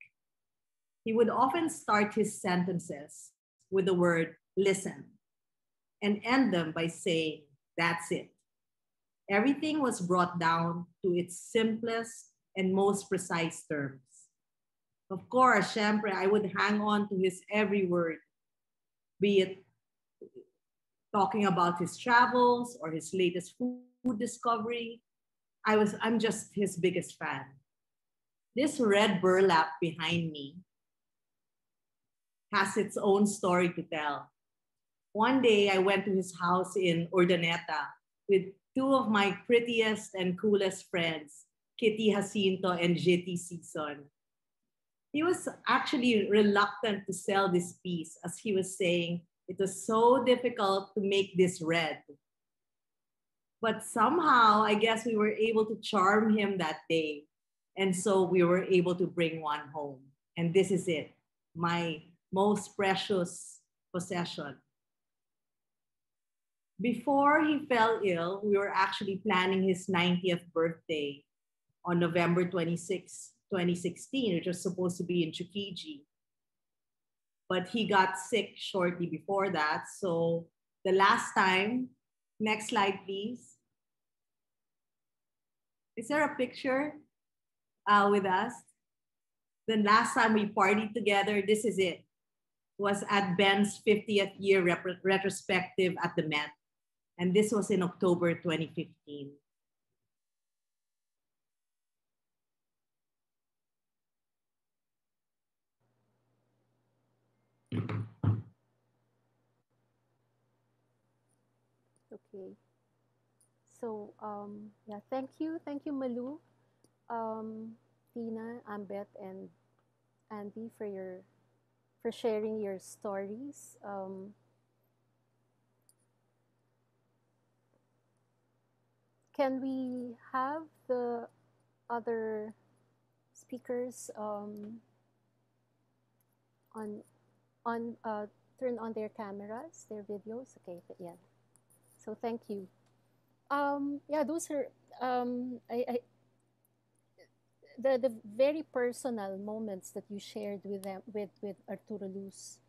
He would often start his sentences with the word listen and end them by saying, That's it. Everything was brought down to its simplest and most precise terms. Of course, syempre, I would hang on to his every word, be it talking about his travels or his latest food discovery. I was, I'm just his biggest fan. This red burlap behind me has its own story to tell. One day I went to his house in Urdaneta with two of my prettiest and coolest friends, Kitty Jacinto and JT Season. He was actually reluctant to sell this piece as he was saying it was so difficult to make this red. But somehow, I guess we were able to charm him that day. And so we were able to bring one home. And this is it, my most precious possession. Before he fell ill, we were actually planning his 90th birthday on November 26, 2016, which was supposed to be in Tsukiji. But he got sick shortly before that. So the last time, next slide, please. Is there a picture uh, with us? The last time we partied together, this is it, was at Ben's 50th year retrospective at the Met. And this was in October 2015. Okay. So, um, yeah, thank you. Thank you, Malu, um, Tina, Ambeth, and Andy for your for sharing your stories. Um, can we have the other speakers um, on on uh, turn on their cameras, their videos? Okay, yeah. So thank you. Um, yeah, those are um, I, I the the very personal moments that you shared with them with with Arturo Luz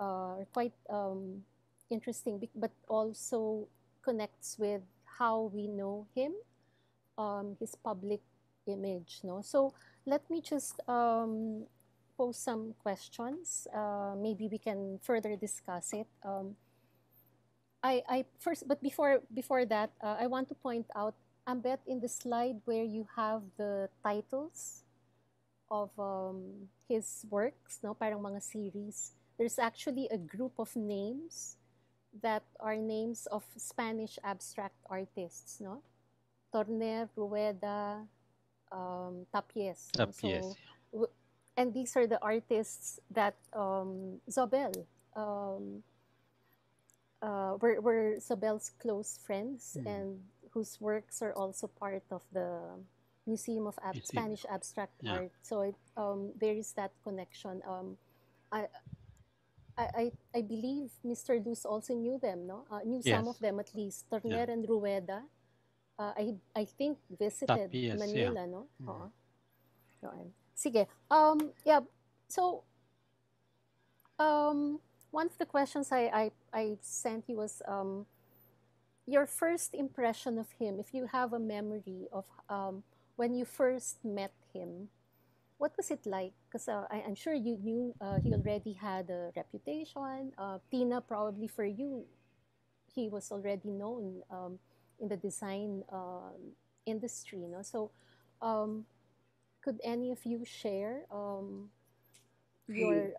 uh, are quite um, interesting, but also connects with how we know him, um, his public image. No, so let me just um, pose some questions. Uh, maybe we can further discuss it. Um, I, I first, but before before that, uh, I want to point out, Ambeth, in the slide where you have the titles of um, his works, no, parang mga series. There's actually a group of names that are names of Spanish abstract artists, no? Torner, Rueda, um, Tapies. Tapies. So, and these are the artists that um, Zobel um, uh, were, were Zobel's close friends mm. and whose works are also part of the Museum of Ab- Spanish Abstract yeah. Art. So it, um, there is that connection. Um, I, I, I believe Mr. Luz also knew them, no? Uh, knew yes. some of them at least. Torner yeah. and Rueda, uh, I, I think visited Tapies, Manila, yeah. no? Mm. Uh-huh. No, sige. Um, yeah, so um, one of the questions I, I, I sent you was um, your first impression of him, if you have a memory of um, when you first met him, what was it like? Because uh, I, am sure you knew uh, he already had a reputation. Uh, Tina, probably for you, he was already known um, in the design um, industry. Know? So, um, could any of you share um, your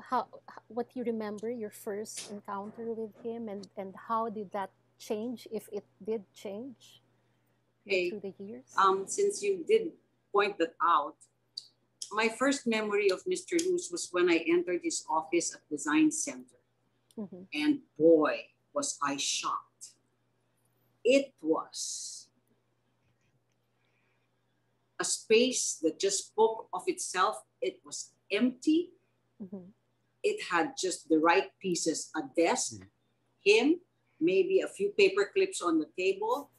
how what you remember your first encounter with him, and and how did that change, if it did change hey, through the years? Um, since you did point that out my first memory of Mr. Luz was when I entered his office at Design Center. Mm-hmm. And boy, was I shocked. It was a space that just spoke of itself. It was empty. Mm-hmm. It had just the right pieces a desk, mm-hmm. him, maybe a few paper clips on the table.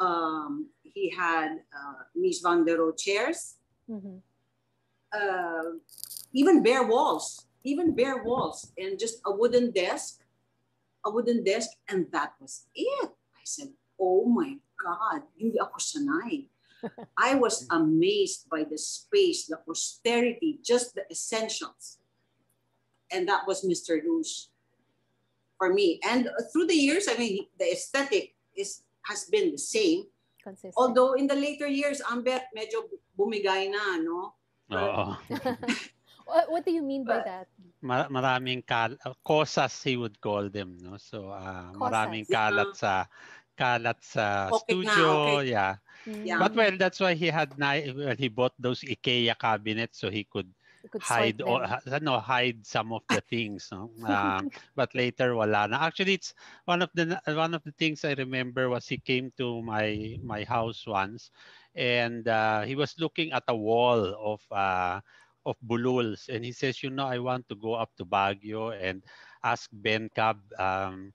Um, he had uh, Mies van der Rohe chairs. Mm-hmm uh, even bare walls, even bare walls, and just a wooden desk, a wooden desk, and that was it. I I said, oh my God, hindi ako sanay. I was amazed by the space, the austerity, just the essentials. And that was Mr. Luz for me. And through the years, I mean, the aesthetic is has been the same. Consistent. Although in the later years, Ambeth medyo bumigay na, no? Oo. what, what do you mean by But- that? Ma- maraming kal uh, cosas he would call them, no? So uh, maraming Cosas. kalat sa kalat sa Okay na, studio, okay. yeah. Yeah. But well, that's why he had ni- well, he bought those IKEA cabinets so he could you could hide all, them. ha- no, hide some of the things, no? Um, but later wala na. Actually, it's one of the one of the things I remember was he came to my my house once, and uh, he was looking at a wall of uh, of bululs, and he says, you know, I want to go up to Baguio and ask Ben Cab um,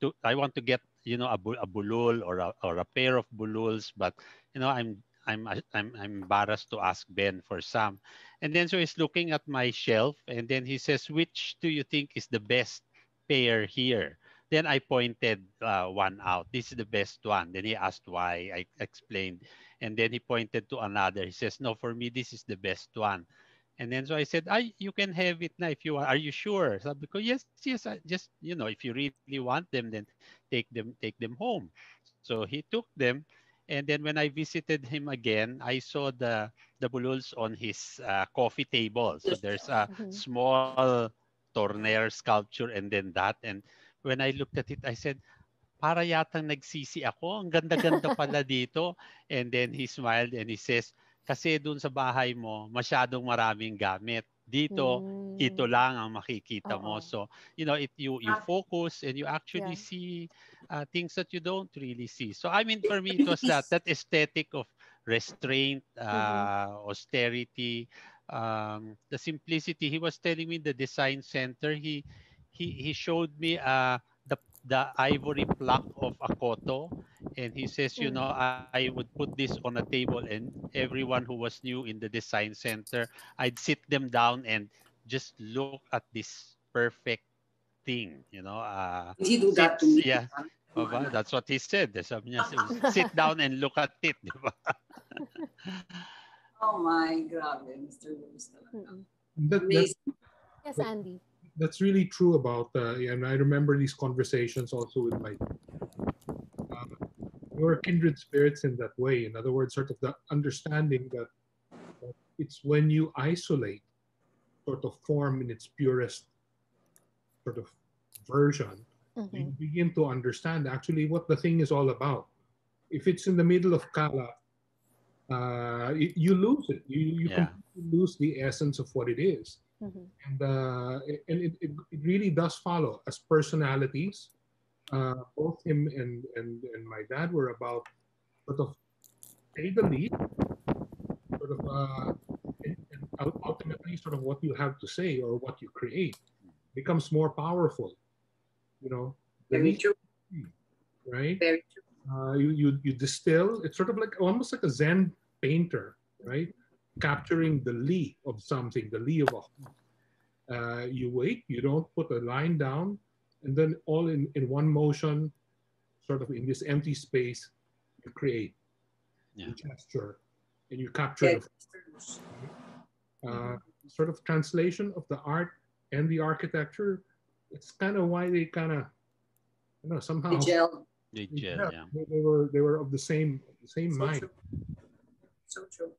to I want to get you know a, a bulul or a, or a pair of bululs, but you know I'm I'm I'm I'm embarrassed to ask Ben for some. And then so he's looking at my shelf, and then he says, which do you think is the best pair here? Then I pointed uh, one out. This is the best one. Then he asked why. I explained, and then he pointed to another. He says, no, for me this is the best one. And then so I said, I you can have it now if you want. Are you sure? Sabi ko, yes, yes. I just you know, if you really want them, then take them take them home. So he took them, and then when I visited him again, I saw the the bululs on his uh, coffee table. So there's a Mhm. small Torner sculpture and then that. And when I looked at it, I said, para yatang nagsisi ako. Ang ganda-ganda pala dito. And then he smiled and he says, kasi dun sa bahay mo, masyadong maraming gamit. Dito, Mm. ito lang ang makikita mo. Oo. So, you know, it you you Ah. focus and you actually Yeah. see uh, things that you don't really see. So, I mean, for me, it was that that aesthetic of restraint, uh, austerity, um, the simplicity. He was telling me the design center. He he he showed me uh, the the ivory plaque of Akoto, and he says, you Mm. know, I, I would put this on a table, and everyone who was new in the design center, I'd sit them down and just look at this perfect thing, you know. Uh, Did he do that to me? Yeah. That's what he said. Sabi niya, sit down and look at it, di ba? Oh my, grabe, Mr. Luz. Mm-mm. That, that, Amazing. Yes, Andy. that's really true about uh, and I remember these conversations also with my we're kindred spirits in that way. In other words, sort of the understanding that, that it's when you isolate sort of form in its purest sort of version, Mhm. you begin to understand actually what the thing is all about. If it's in the middle of kala, uh, y- you lose it. You, you Yeah. completely lose the essence of what it is Mhm. and uh, and it, it, it really does follow as personalities. Uh, both him and, and and my dad were about sort of take the lead, sort of uh, and, and ultimately sort of what you have to say or what you create becomes more powerful. You know, Very true. right? Very true. uh, you, you you distill. It's sort of like almost like a Zen painter, right? Capturing the li of something, the li of a. Uh, you wait. You don't put a line down, and then all in in one motion, sort of in this empty space, you create. Yeah. You gesture, and you capture Yeah, the uh, sort of translation of the art and the architecture. It's kind of why they kind of, you know, somehow The gel. They gel, yeah. they, they were they were of the same the same So mind. true. So true.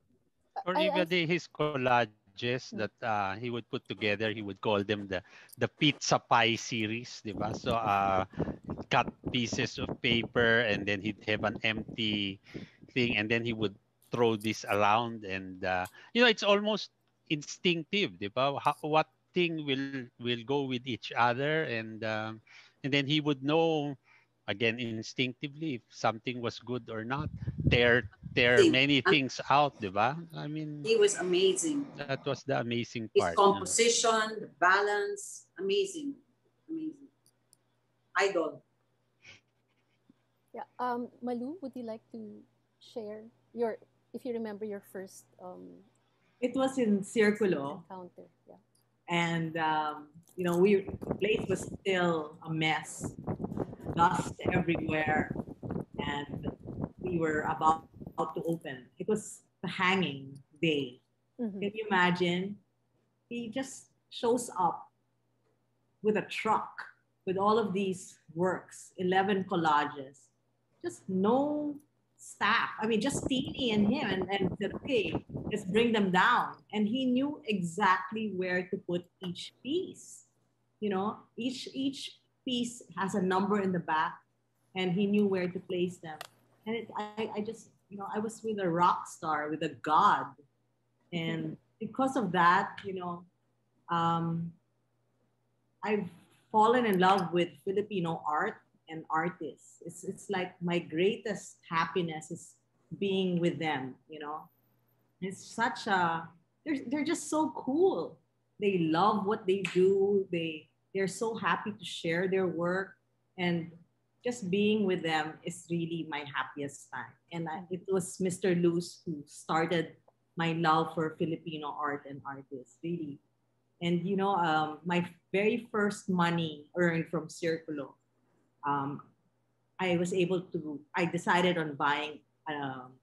Or I- I even the, his collages Mm. that uh, he would put together, he would call them the the pizza pie series, di ba? So uh, cut pieces of paper and then he'd have an empty thing and then he would throw this around and uh, you know it's almost instinctive, di ba? How, what thing will will go with each other and um, and then he would know again instinctively if something was good or not. Tear tear are many things out, di ba? I mean, He was amazing. that was the amazing His part. yeah. composition, the balance, amazing. Amazing. Idol. Yeah. Um, Malu, would you like to share your, if you remember your first um, It was in Circulo, encounter? Yeah. and um, you know, we the place was still a mess, dust everywhere. and we were about, about to open. It was the hanging day. Mhm. Can you imagine? He just shows up with a truck with all of these works, 11 collages, just no staff. I mean, just Teeny and him, and, and said, okay, let's bring them down. And he knew exactly where to put each piece. You know, each each piece has a number in the back, and he knew where to place them. And it, I, I just, you know, I was with a rock star, with a god, and because of that, you know, um, I've fallen in love with Filipino art and artists. It's it's like my greatest happiness is being with them, you know. It's such a they're they're just so cool. They love what they do. They they're so happy to share their work and just being with them is really my happiest time. And I, it was Mr. Luz who started my love for Filipino art and artists, really. And you know, um, my very first money earned from Circulo, um, I was able to. I decided on buying um,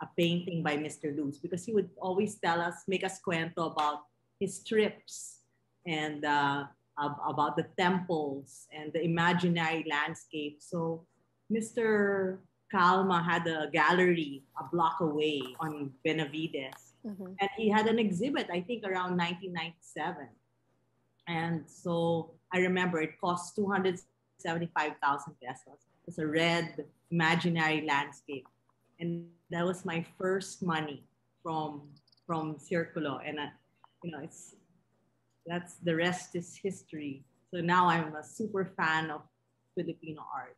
a painting by Mr. Luz because he would always tell us, make us cuento about his trips and uh, about the temples and the imaginary landscape. So, Mr. Calma had a gallery a block away on Benavides Mhm. and he had an exhibit i think around 1997 and so i remember it cost 275000 pesos it's a red imaginary landscape and that was my first money from from circulo and uh, you know it's that's the rest is history so now i'm a super fan of filipino art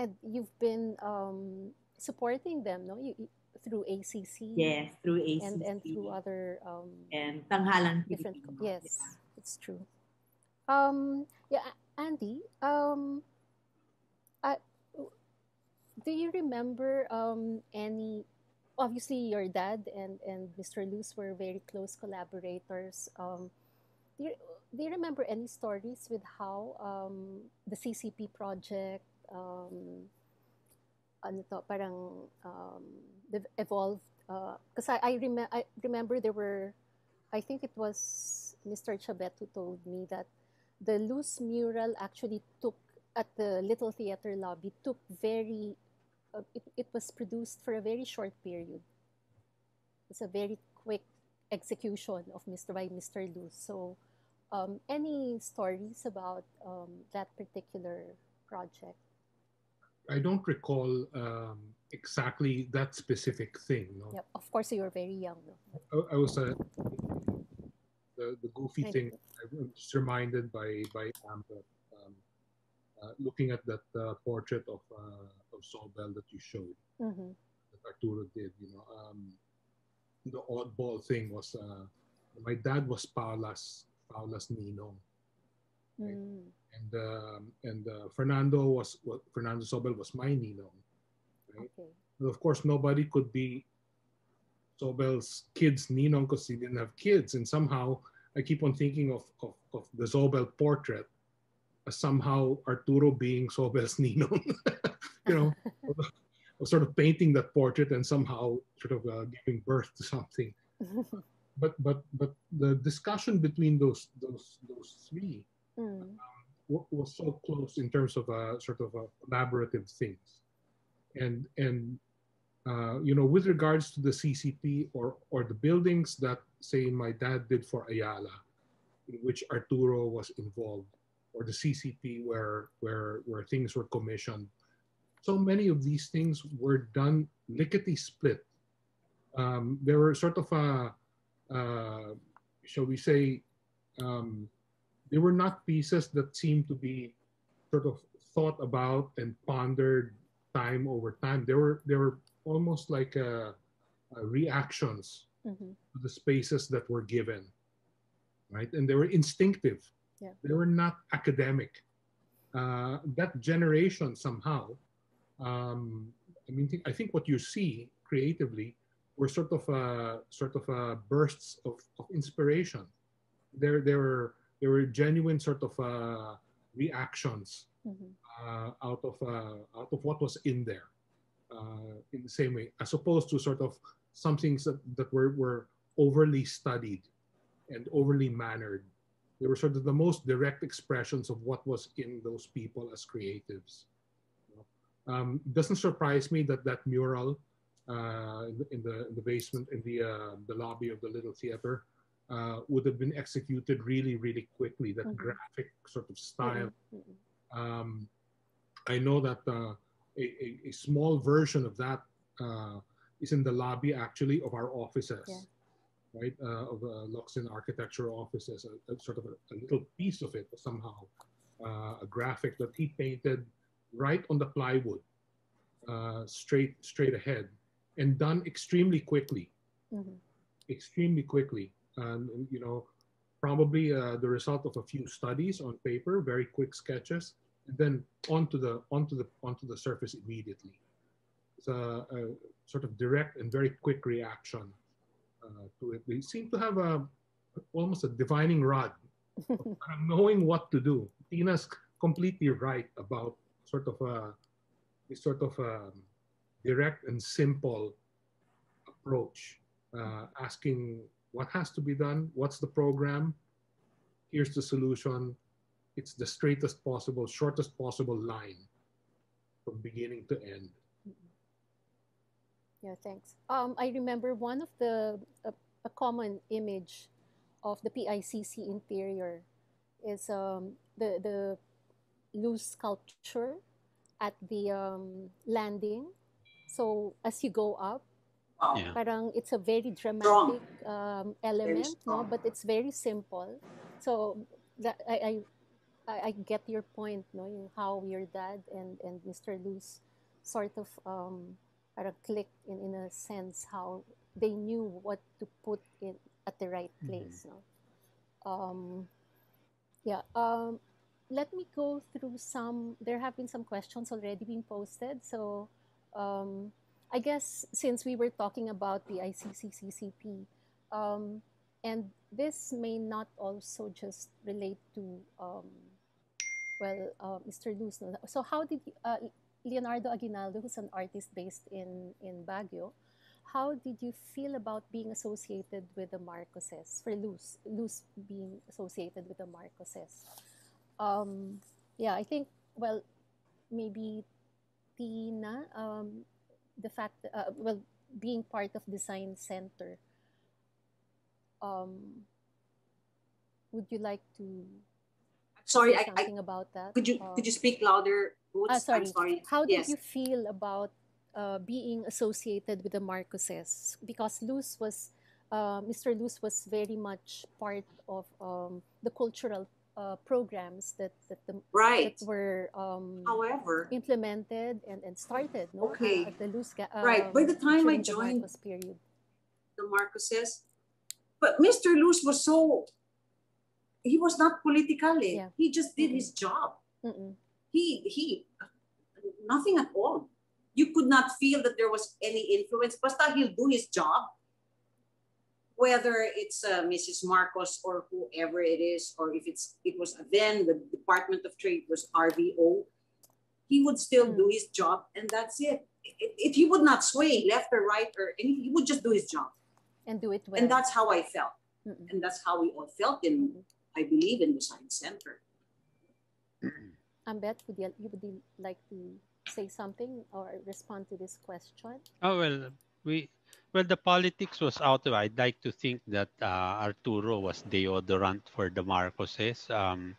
And you've been um, supporting them, no? You, through ACC. yes through ACC And and through other um, and tanghalan different. Filipino. Yes, it's true. Um, yeah, Andy. Um, I, do you remember um any? Obviously, your dad and and Mr. Luz were very close collaborators. Um, do you, do you remember any stories with how um the CCP project um ano to, parang um, evolved because I I, rem- I remember there were I think it was Mr. Chabet who told me that the Luz mural actually took at the Little Theater lobby took very uh, it, it was produced for a very short period. It's a very quick execution of Mr. by Mr. Luz. So um, any stories about um, that particular project? I don't recall um, exactly that specific thing. No, Yep. Of course, you were very young. No? I, I was uh, the the goofy I- thing. I was reminded by by Ambeth, um, uh, looking at that uh, portrait of uh, of Zobel that you showed Mhm. that Arturo did. You know, um, the oddball thing was uh, my dad was Paula's Paula's Ninong. Mm. and um, and uh, Fernando was what Fernando Zobel was my Ninong. Right? Okay. But of course, nobody could be Zobel's kids Ninong because he didn't have kids, and somehow I keep on thinking of of, of the Zobel portrait as somehow Arturo being Zobel's Ninong. you know, sort of painting that portrait and somehow sort of uh, giving birth to something. But but but the discussion between those those those three Mm. wa- was so close in terms of a sort of a collaborative things and and uh, you know with regards to the ccp or or the buildings that say my dad did for ayala in which arturo was involved or the ccp where where where things were commissioned so many of these things were done lickety split um, there were sort of a uh, shall we say um, they were not pieces that seemed to be sort of thought about and pondered time over time. They were they were almost like uh, uh, reactions Mhm. to the spaces that were given, right? And they were instinctive. Yeah. They were not academic. Uh, that generation somehow, um, I mean, I think what you see creatively were sort of uh, sort of uh, bursts of, of inspiration. There, there were there were genuine sort of uh, reactions Mhm. uh, out of uh, out of what was in there uh, in the same way, as opposed to sort of some things that, that were, were overly studied and overly mannered. They were sort of the most direct expressions of what was in those people as creatives. Um, doesn't surprise me that that mural uh, in, the, in, the, in the basement in the uh, the lobby of the little theater uh, would have been executed really really quickly. That mm-hmm. graphic sort of style. Mm-hmm. Um, I know that uh, a, a, a, small version of that uh, is in the lobby actually of our offices. Yeah. Right, uh, of uh, Locsin architectural offices, a, a sort of a, little piece of it somehow, a graphic that he painted right on the plywood, straight straight ahead, and done extremely quickly, mm-hmm. extremely quickly. And you know, probably uh, the result of a few studies on paper, very quick sketches, and then onto the onto the onto the surface immediately. It's a, a sort of direct and very quick reaction uh, to it. They seem to have a almost a divining rod, knowing what to do. Tina's completely right about sort of a this sort of a direct and simple approach, uh, asking what has to be done, what's the program, here's the solution, it's the straightest possible, shortest possible line from beginning to end. Yeah, thanks. Um, I remember one of the a common image of the PICC interior is um, the the Luz sculpture at the um, landing. So as you go up, yeah. parang it's a very dramatic um, element, no? But it's very simple. So that I, I I, I get your point, no, yung how your dad and, and Mr. Luz sort of um, of clicked in, in a sense how they knew what to put in at the right mm-hmm. place. Mm-hmm. No? Um, yeah. Um, let me go through some. There have been some questions already being posted. So um, I guess since we were talking about the ICCCCP, um, and this may not also just relate to um, well, uh, Mr. Luz. So how did uh, Leonardo Aguinaldo, who's an artist based in, in Baguio, how did you feel about being associated with the Marcoses, for Luz, Luz being associated with the Marcoses? Um, yeah, I think, well, maybe Um, the fact, uh, well, being part of Design Center, um, would you like to sorry, I, something I, about that. Could you uh, could you speak louder? Uh, sorry. sorry. How did yes. you feel about uh, being associated with the Marcoses? Because Luz was, uh, Mr. Luz was very much part of um, the cultural uh, programs that that, the, right. that were um, however implemented and, and started no? okay at the Luz um, right by the time I joined the period the Marcoses but Mr. Luz was so he was not political. Yeah. He just did mm his job. Mm-mm. He he nothing at all. You could not feel that there was any influence. Basta he'll do his job. Whether it's uh, Mrs. Marcos or whoever it is, or if it's it was then the Department of Trade was RVO, he would still mm. do his job, and that's it. If he would not sway left or right or anything, he would just do his job and do it well. And that's how I felt, Mm-mm. and that's how we all felt in I believe in the Science Center. Ambeth, would you, would you like to say something or respond to this question? Oh, well, we well the politics was out of i'd like to think that uh, arturo was deodorant for the marcoses um,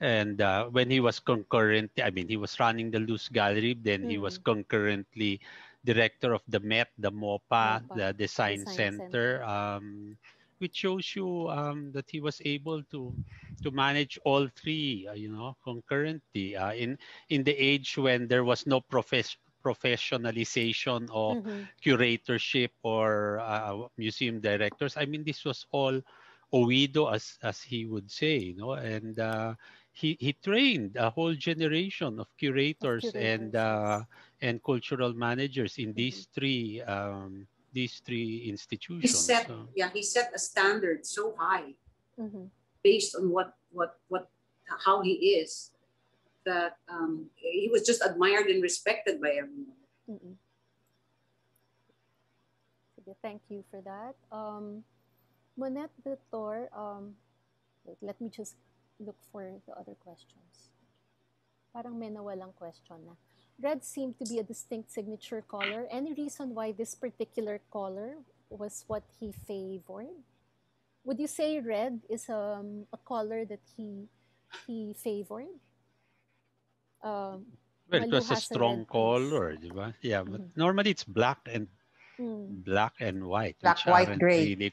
and uh, when he was concurrent i mean he was running the Luz gallery then mm. he was mm. concurrently director of the met the mopa, MOPA the design, design center, center. Um, which shows you um, that he was able to to manage all three, uh, you know, concurrently. Uh, in in the age when there was no profes- professionalization of mm-hmm. curatorship or uh, museum directors. I mean, this was all Owido, as as he would say, you know, and uh, he he trained a whole generation of curators, of curators and uh, and cultural managers in mm-hmm. these three. Um, these three institutions. He set, so. yeah, he set a standard so high mm-hmm. based on what what what how he is that um, he was just admired and respected by everyone. Mm-mm. Thank you for that. Um, Monette Victor, um, wait, let me just look for the other questions. Parang may nawalang question na. Red seemed to be a distinct signature color. Any reason why this particular color was what he favored? Would you say red is um, a color that he he favored? Um, Well, it was a strong red color, di ba? Yeah, but Mhm. normally it's black and mm, black and white, Black, which white, aren't gray. really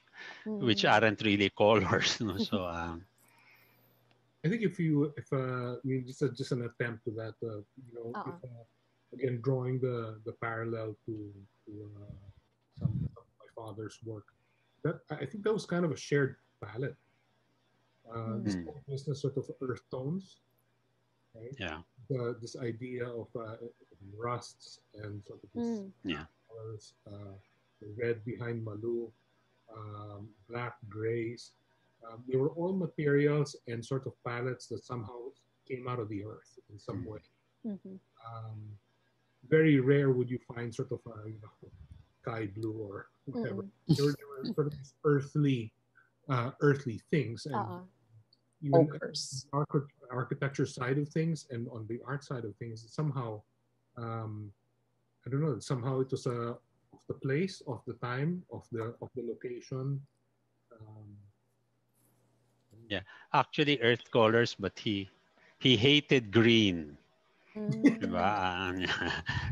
which mm, aren't really colors. No? So um, I think if you, if uh, I mean, just a, just an attempt to that, uh, you know, Uh-uh. if, uh, again drawing the the parallel to, to uh, some of my father's work, that I I think that was kind of a shared palette. Uh, This Mm. whole business sort of earth tones, right? yeah, The, this idea of uh, rusts and sort of this mm, yeah. colors, uh, red behind Malu, um, black, grays. Um, they were all materials and sort of palettes that somehow came out of the earth in some Mm. way. mhm, Um, very rare would you find sort of a, you know, sky blue or whatever. mm, They, were, they were sort of these earthly, uh, earthly things. And uh-uh. even Ochres. archi- architecture side of things and on the art side of things, somehow, um, I don't know, somehow it was a of the place, of the time, of the of the location. Um, Actually, earth colors, but he he hated green. Mm. Diba?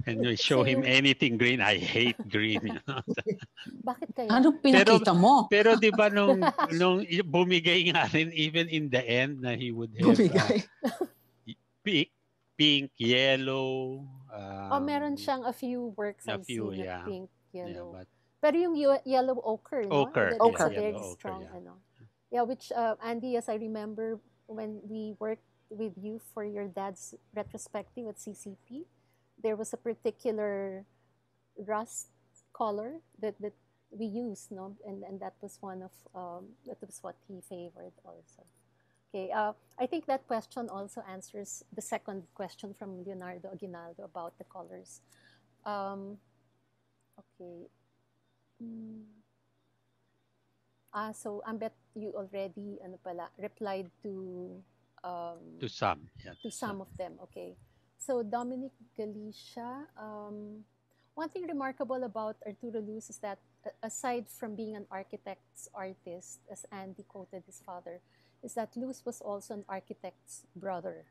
And you show him anything green, I hate green. you know? Bakit kaya? Anong pinakita mo? Pero di ba nung, nung bumigay nga rin, even in the end, na he would have uh, Bumigay. pink, pink, yellow. Um, oh, meron siyang a few works a I've few, seen yeah. pink, Yeah, yellow. but Pero yung ye- yellow ochre, no? Ochre, That is yeah, a very yellow ochre, strong, yeah. ano. Yeah, which, uh, Andy, as I remember, when we worked with you for your dad's retrospective at CCP, there was a particular rust color that, that we used, no? And, and that was one of, um, that was what he favored also. Okay, uh, I think that question also answers the second question from Leonardo Aguinaldo about the colors. Um, okay. Mm. Ah, so I bet you already ano pala, replied to um, to some. Yeah, to some of them. Okay. So Dominic Galicia, um, one thing remarkable about Arturo Luz is that aside from being an architect's artist, as Andy quoted his father, is that Luz was also an architect's brother.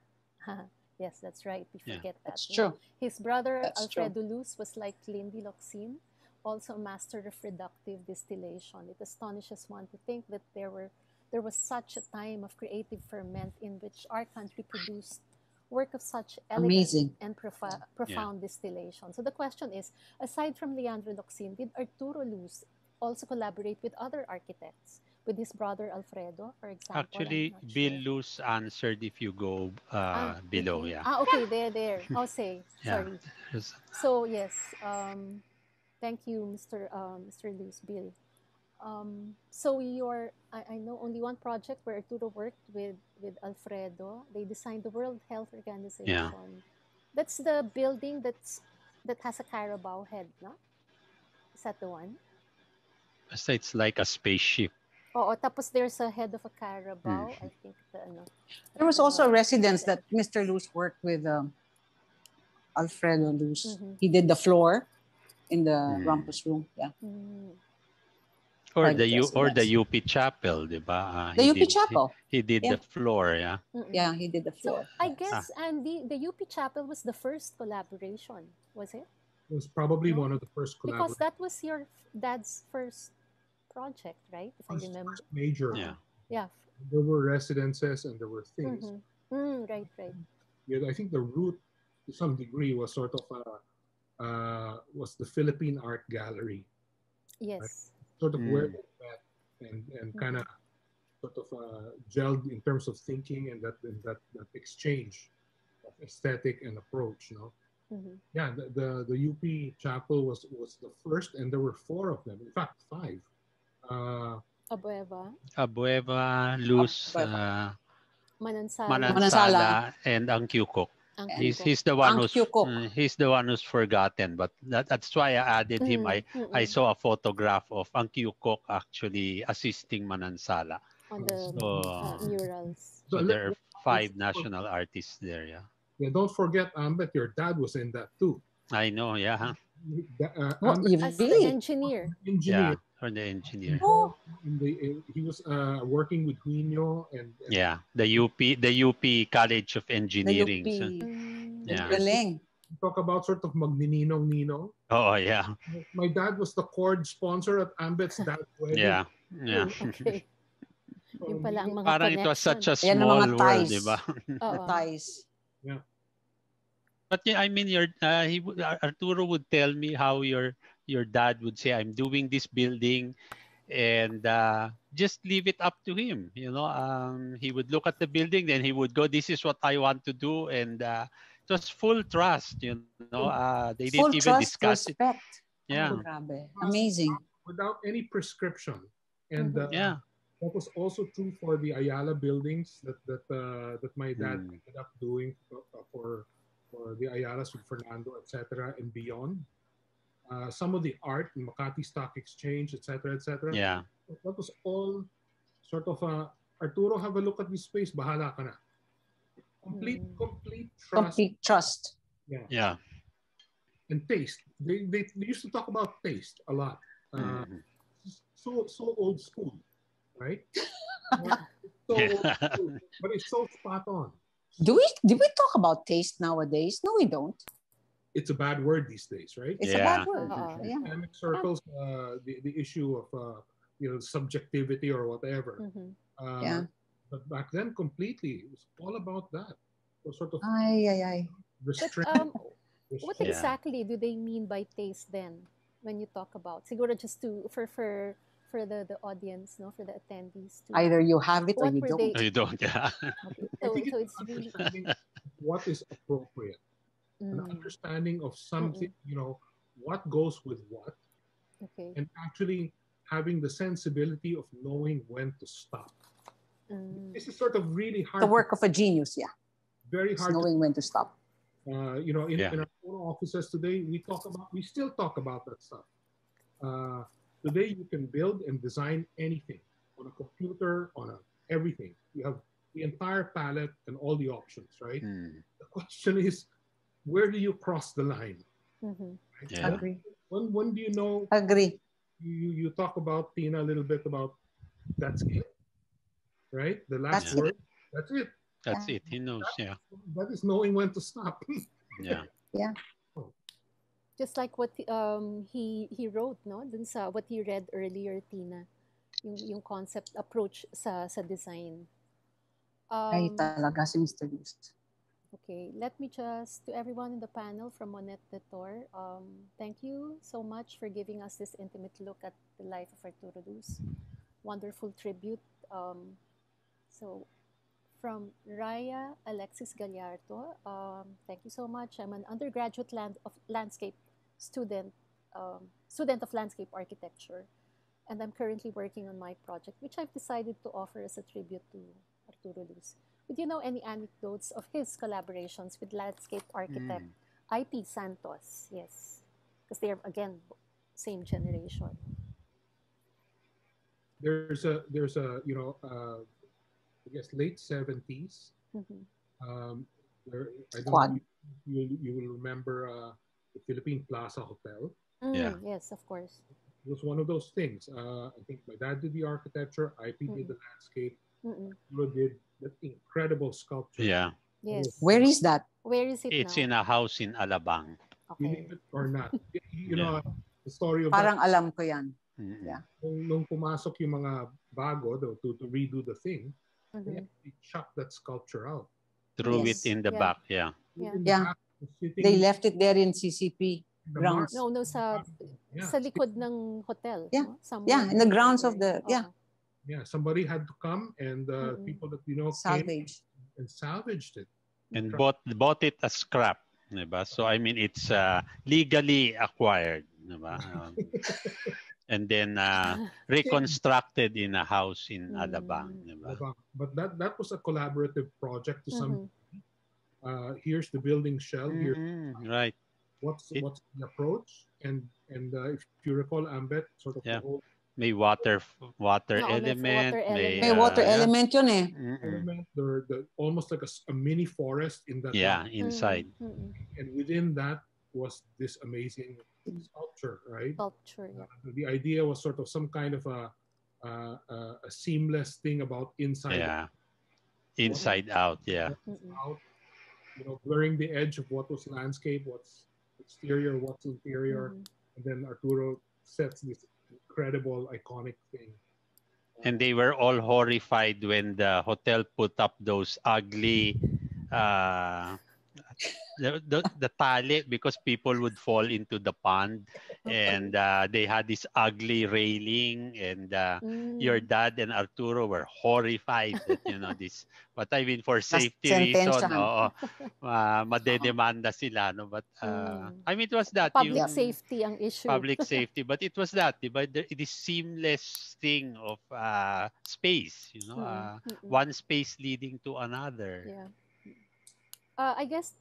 yes, that's right. We Yeah. forget that. That's no? true. His brother That's true. Alfredo Luz was like Lindy Locsin, also a master of reductive distillation. It astonishes one to think that there were there was such a time of creative ferment in which our country produced work of such elegant Amazing. and profa- profound distillation. So the question is, aside from Leandro Locsin, did Arturo Luz also collaborate with other architects? With his brother Alfredo, for example? Actually, Bill sure. Luz answered if you go Ah, uh, below. okay. Yeah. Ah, okay, there, there. I'll say. Sorry. Just- So yes, um, thank you, Mr. Um, Mr. Luz, Bill. Um, so your, I, I know only one project where Arturo worked with with Alfredo. They designed the World Health Organization. Yeah. That's the building that's that has a Carabao head, no? Is that the one? basta it's like a spaceship. Oo, tapos there's a head of a Carabao. Mm. I think the ano. There was also a residence that Mr. Luz worked with um, Alfredo Luz. Mhm. He did the floor in the Mm. Rumpus room. Yeah. Mm. Or the U, or the. UP Chapel, di ba? Uh, The UP did- Chapel. He, he did Yeah. the floor, yeah. Yeah, he did the So floor. I guess, Andy, the UP Chapel was the first collaboration, was it? it was probably No. one of the first Because that was your dad's first project, right? If I remember. first major. Yeah. Yeah. There were residences and there were things. Mhm. Mm, right, right. Yeah, I think the root, to some degree, was sort of a, uh, was the Philippine Art Gallery, Yes. Sort of where Mm. they met and and kind of sort of uh, gelled in terms of thinking and that and that, that exchange of aesthetic and approach. You know, Mhm. yeah, the, the the UP Chapel was was the first, and there were four of them. In fact, five. Uh, Abueva, Abueva, Luz, Abueva. uh, Manansala. Manansala, Manansala. and ang Kiukok. Ang He's he's the one who's mm, he's the one who's forgotten. But that, that's why I added him. I Mm, I saw a photograph of Ang Kiukok actually assisting Manansala. on the So, uh, murals. so let- there are five national artists there. Yeah, Yeah, don't forget, Ambeth, your dad was in that too. I know. Yeah, The, uh, Oh, Ambeth, As the really? engineer. yeah, for the engineer. Oh, In the, in- he was uh, working with Huino and, and Yeah, the UP the UP College of the Engineering. UP. So, Mm. Yeah. Galing. talk about sort of magnininong nino. oh yeah, My dad was the cord sponsor at Ambet's dad's wedding. yeah, yeah. Mm, okay. So, Yung pala ang mga Parang it was such a small world, ties. di ba? The Oo. ties. But yeah, I mean, your uh, he Arturo would tell me how your your dad would say, "I'm doing this building," and uh, just leave it up to him. You know, um, he would look at the building, then he would go, "This is what I want to do," and uh, it was full trust. You know, uh, they Full didn't even trust, discuss it. Yeah, Oh. Amazing. without any prescription. And Mhm. uh, yeah, that was also true for the Ayala buildings that that uh, that my dad Mm. ended up doing for, for for the Ayalas with Fernando, etc., and beyond. Uh, some of the art in Makati Stock Exchange, etc., etc. yeah, That was all sort of uh, Arturo, have a look at this space. Bahala ka na. Complete, Mm. complete trust Complete trust. yeah. Yeah. And taste. They, they they used to talk about taste a lot. Uh, Mhm. so so old school, right? so old school, but it's so spot on. Do we do we talk about taste nowadays? No, we don't. It's a bad word these days, right? It's Yeah. a bad word. Oo. Yeah. Circles, uh, the the issue of uh, you know subjectivity or whatever. Mhm. Uh, Yeah. But back then, completely, it was all about that. It was sort of Ay, ay, ay. restraint. um, What restraint. Yeah. exactly do they mean by taste then when you talk about? Siguro just to for for for the the audience, no, for the attendees to Either you have it or you don't. they- No, you don't. Yeah, Okay. So, so it's it's really what is appropriate. An mm, understanding of something, you know, what goes with what, okay. and actually having the sensibility of knowing when to stop. Mm, This is sort of really hard. The work of a genius, yeah. very It's hard. To, knowing when to stop. uh, you know, in, Yeah. in our own offices today, we talk about, we still talk about that stuff. Uh, today, you can build and design anything on a computer, on a everything. You have the entire palette and all the options, right? Mm, The question is, where do you cross the line? mhm. right? Yeah. Agree. When, when do you know Agree. you, you you talk about Tina a little bit about that's it, right? The last That's it. word, that's it. that's it. He knows. Yeah, That is knowing when to stop. yeah. Yeah. Just like what um he he wrote, no, dun sa what he read earlier, Tina, yung yung concept approach sa sa design. Ay, Um, talaga si Mr. Luz. Okay, let me just, to everyone in the panel from Monette de Tor, um, thank you so much for giving us this intimate look at the life of Arturo Luz. Wonderful tribute. Um, so, from Raya Alexis Gallardo, um, thank you so much. I'm an undergraduate land of landscape student, um, student of landscape architecture, and I'm currently working on my project, which I've decided to offer as a tribute to Arturo Luz. Would you know any anecdotes of his collaborations with landscape architect Mm. IP Santos? Yes, because they're again same generation. there's a there's a you know uh, I guess late seventies. Mhm. Um, there, I don't Squad. know, you, you will remember uh, the Philippine Plaza Hotel. Yeah. Mm, Yes, of course. It was one of those things. Uh, I think my dad did the architecture, IP did the landscape, Mm-mm. Did that incredible sculpture. Yeah, Yes. Where is that? Where is it it's now? in a house in Alabang. Believe Okay. it or not. You Yeah. know, the story of Parang that, alam ko yan. Mm, Yeah. nung, nung pumasok yung mga bago the, to, to redo the thing, they Mhm. actually chucked that sculpture out. Threw Yes. it in the Yeah. back. Yeah, Yeah. The Yeah. back, They left it there in CCP. the grounds. No, no, sa Yeah. sa likod ng hotel. Yeah. no? Somewhere Yeah, in the grounds of the- yeah. Oo. Yeah, somebody had to come and uh, Mm-mm. people that you know came Salvage. and salvaged it. and Tra- bought bought it as scrap. Diba? So I mean, it's uh, legally acquired. Diba? Um, and then uh, reconstructed in a house in Mm. Alabang. Diba? But that that was a collaborative project to some Mhm. uh, here's the building shell. Here's Mhm, right. what's It- what's the approach, and and uh, if you recall, Ambeth sort of Yeah. the whole May water water Oo, may element, water may, element. May uh, water yeah. element yun eh. Element, there the almost like a mini forest in that. Yeah, rock. inside. Mm, and within that was this amazing sculpture, right? Sculpture, yeah. The idea was sort of some kind of a uh, uh, a seamless thing about inside Yeah. Inside out, yeah. Out, you know, blurring the edge of what was landscape, what's exterior, what's interior, Mhm. and then Arturo sets this incredible, iconic thing. And they were all horrified when the hotel put up those ugly uh the, the, the tali because people would fall into the pond and uh, they had this ugly railing and uh, your Mm. dad and Arturo were horrified that you know this but I mean for safety reason oo uh, madedemanda sila no but uh, Mm. I mean it was that Public yung safety ang issue. public safety but it was that diba? There- it is seamless thing of uh, space you know Mm, uh, mm, mm. one space leading to another Yeah. Uh, I guess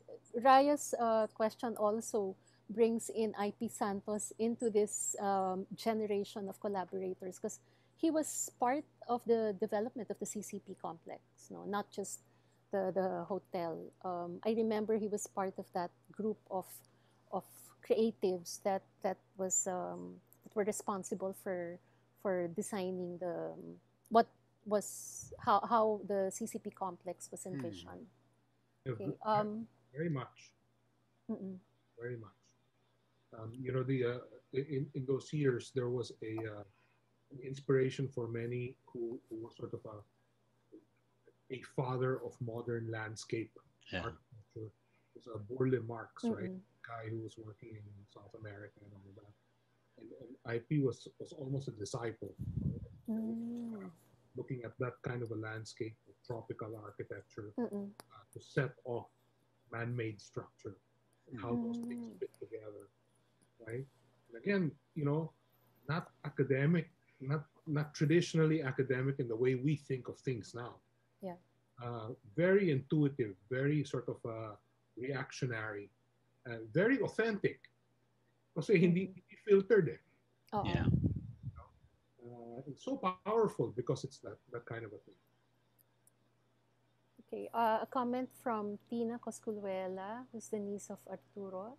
Raya's uh, question also brings in IP Santos into this um, generation of collaborators because he was part of the development of the CCP complex, no, not just the the hotel. Um, I remember he was part of that group of of creatives that that was um, that were responsible for for designing the what was how how the CCP complex was Hmm. envisioned. Yeah, Okay. Um. very much, mm-mm. very much. Um, you know, the uh, in in those years there was a uh, an inspiration for many who, who was sort of a a father of modern landscape yeah architecture. It was a Burle Marx, right? Mm-mm. guy who was working in South America and all that. And, and IP was, was almost a disciple, Mm. looking at that kind of a landscape of tropical architecture uh, to set off man-made structure and how those things Mm. fit together, right? And again, you know, not academic, not not traditionally academic in the way we think of things now. Yeah. Uh, very intuitive, very sort of uh, reactionary, uh, very authentic. Kasi hindi, hindi filtered eh. Oo. yeah Uh, it's so powerful because it's that, that kind of a thing. Okay. Uh, a comment from Tina Cosculuela, who's the niece of Arturo.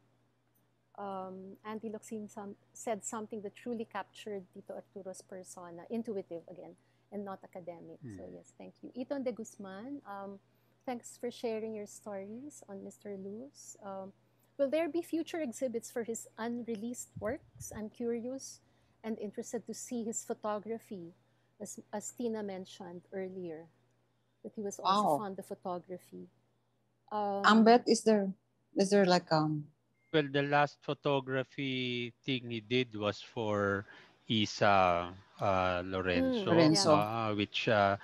Um, Andy Locsin some, said something that truly captured Tito Arturo's persona, intuitive again, and not academic. So Mm. yes, thank you. Iton de Guzman, um, thanks for sharing your stories on Mr. Luz. Um, will there be future exhibits for his unreleased works? I'm curious and interested to see his photography, as, as Tina mentioned earlier, that he was also Wow. fond of photography. Um, Ambet, is there is there like um well the last photography thing he did was for Isa uh, Lorenzo, Lorenzo. uh, which uh,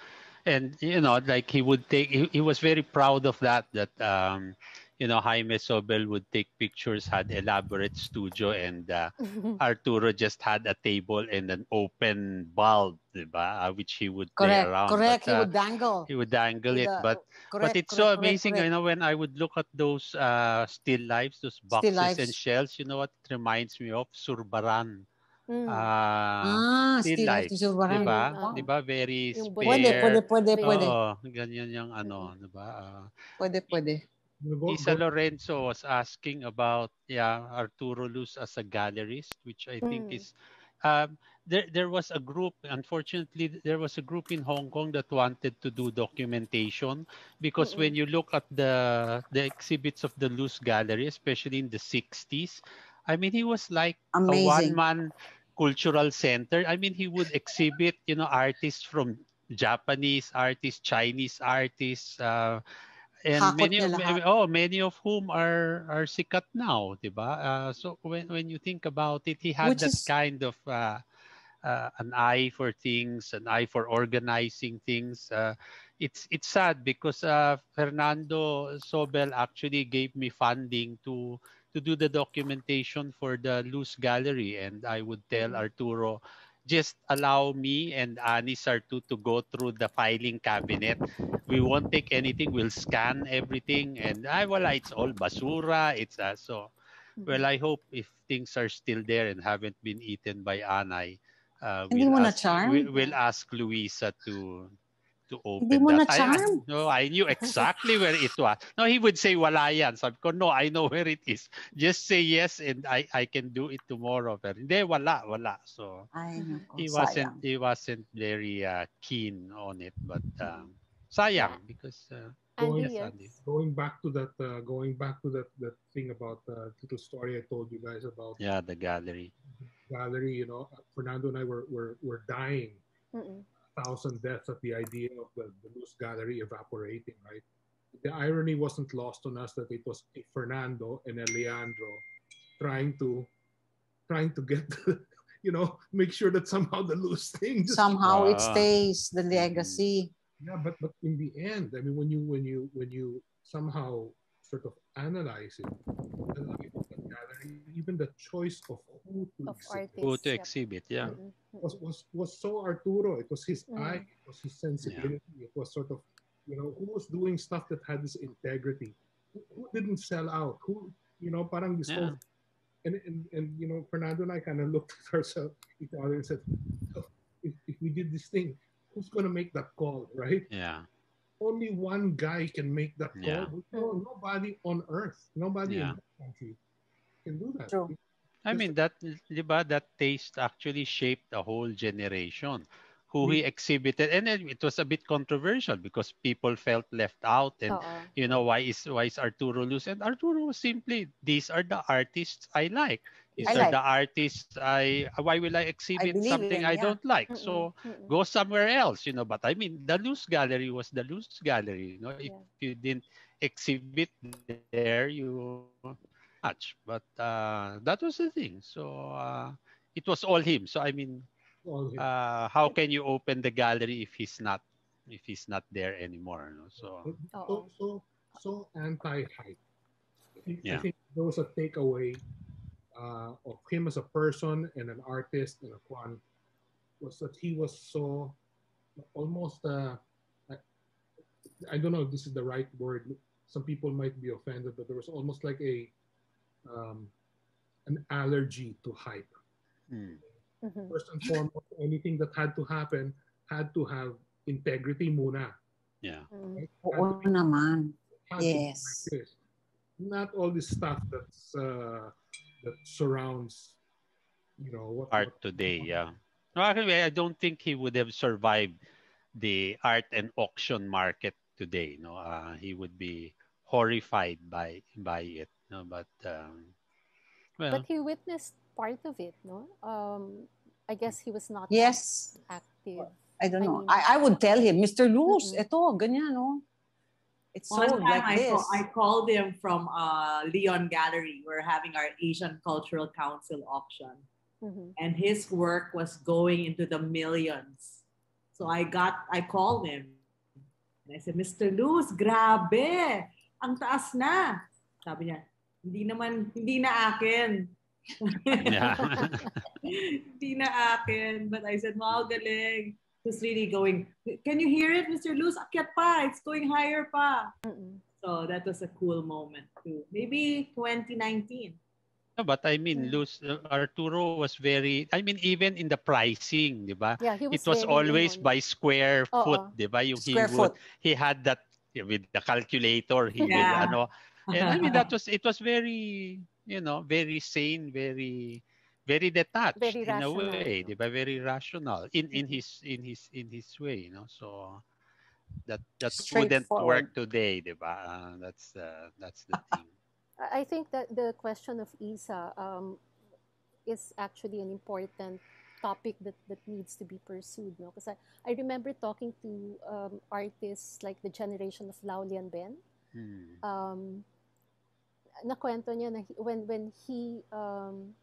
and you know like he would take he, he was very proud of that that um, you know Jaime Sobel would take pictures had elaborate studio and uh, Arturo just had a table and an open bulb diba? Uh, which he would play correct around correct but, he uh, would dangle he would dangle it the- but correct, but it's correct, so amazing, correct. you know, when I would look at those uh, still lifes, those Still boxes and lifes. shells, you know what it reminds me of? Surbaran. Mm. Ah, ah still still life, life to Surbaran. diba? Wow. Diba? Very spare. pwede pwede pwede pwede Oo, ganyan yung ano, diba? Ah, pwede pwede go- Isa go- Lorenzo was asking about yeah Arturo Luz as a gallerist, which I think Mm. is um, there. There was a group. Unfortunately, there was a group in Hong Kong that wanted to do documentation because Mm-mm. when you look at the the exhibits of the Luz Gallery, especially in the '60s, I mean, he was like a one-man cultural center. I mean, he would exhibit, you know, artists from Japanese artists, Chinese artists, uh, and Hakot many of oh, many of whom are are sikat now, 'di ba? Uh, so when when you think about it, he had Which that is- kind of uh, uh, an eye for things, an eye for organizing things. Uh, it's it's sad because uh, Fernando Sobel actually gave me funding to to do the documentation for the Luz Gallery, and I would tell Mhm. Arturo, just allow me and Ani Sartu to go through the filing cabinet. We won't take anything. We'll scan everything. And ay, wala, it's all basura. It's uh, so. Well, I hope if things are still there and haven't been eaten by Anay, uh, we'll ask, we- we'll ask Luisa to to open Hindi mo that. I- I, na-charm? no, I knew exactly where it was. No, he would say wala yan. Sabi ko, no, I know where it is. Just say yes and I I can do it tomorrow. Pero hindi, wala, wala. So Ay, nako, he wasn't sayang. he wasn't very uh, keen on it, but um, sayang because uh, Andy, yes. Going back to that, uh, going back to that that thing about uh, little story I told you guys about yeah, the gallery. gallery. You know, Fernando and I were were, were dying Mm-mm. Thousand deaths at the idea of the, the Luz gallery evaporating, right? The irony wasn't lost on us that it was a Fernando and a Leandro trying to trying to get you know make sure that somehow the Luz thing just Somehow it Ah. stays, the legacy. yeah but but in the end i mean when you when you when you somehow sort of analyze it the life of the gallery even the choice of who to Of exhibit artists. Go to yep. exhibit, yeah. Mm-mm. was, was was so Arturo. It was his Mm. eye, it was his sensibility. It was sort of, you know, who was doing stuff that had this integrity. Who, who didn't sell out? Who, you know, parang this Yeah. whole, and, and and you know, Fernando and I kind of looked at ourselves, each other, and said, "Oh, if, if we did this thing, who's gonna make that call, right? Yeah. Only one guy can make that Yeah. call. No, nobody on earth, nobody Yeah. in that country can do that. True. I mean that di ba, that taste actually shaped a whole generation who he exhibited and then it was a bit controversial because people felt left out and Oo. you know why is why is Arturo loose and Arturo was simply these are the artists I like these I are like. the artists I why will I exhibit believe something in, I yeah. don't like Mm-mm. so Mm-mm. go somewhere else you know but I mean the loose gallery was the loose gallery you know if Yeah. you didn't exhibit there you much but uh that was the thing so uh it was all him so I mean uh how can you open the gallery if he's not if he's not there anymore no? so so so so anti-hype. I think, I Yeah. think there was a takeaway uh, of him as a person and an artist and a Kwan was that he was so almost uh, I, I don't know if this is the right word. Some people might be offended, but there was almost like a um, an allergy to hype. Mhm. First and foremost, anything that had to happen had to have integrity muna. yeah Mm. Right? Oo naman. Had to be Yes. like. Not all this stuff that's uh, that surrounds, you know, what art today yeah no actually I don't think he would have survived the art and auction market today no uh, he would be horrified by by it no but um well But he witnessed part of it, no? Um, I guess he was not Yes. active. I don't I know. mean- I, I would tell him, Mr. Luz, ito, ganyan, no? It's One sold time like I, this. call, I called him from uh, Leon Gallery. We're having our Asian Cultural Council auction. Mhm. and his work was going into the millions. So I got, I called him. And I said, Mr. Luz, grabe! Ang taas na! Sabi niya, hindi naman, hindi na akin. hindi na akin. But I said, wow, galing. Was really going, can you hear it, Mr. Luz? Akyat pa, it's going higher pa. Mm-mm. So that was a cool moment too. Maybe 2019. No, but I mean, Mm. Luz, uh, Arturo was very, I mean, even in the pricing, di ba? Yeah, he was It was always by square Oo. foot, di ba? Yung he Square would, foot. he had that with the calculator, he will, Yeah. ano, and I mean, that was, it was very, you know, very sane, very, very detached Very in a rational. way, di ba? Very rational in, in his, in his, in his way, you know, so that, that wouldn't work today, di ba? Uh, that's, uh, that's the thing. I think that the question of Isa um, is actually an important topic that, that needs to be pursued. No? Because I, I remember talking to um, artists like the generation of Lao Lianben. Hmm. Um, nakwento niya na he- when, when he, um,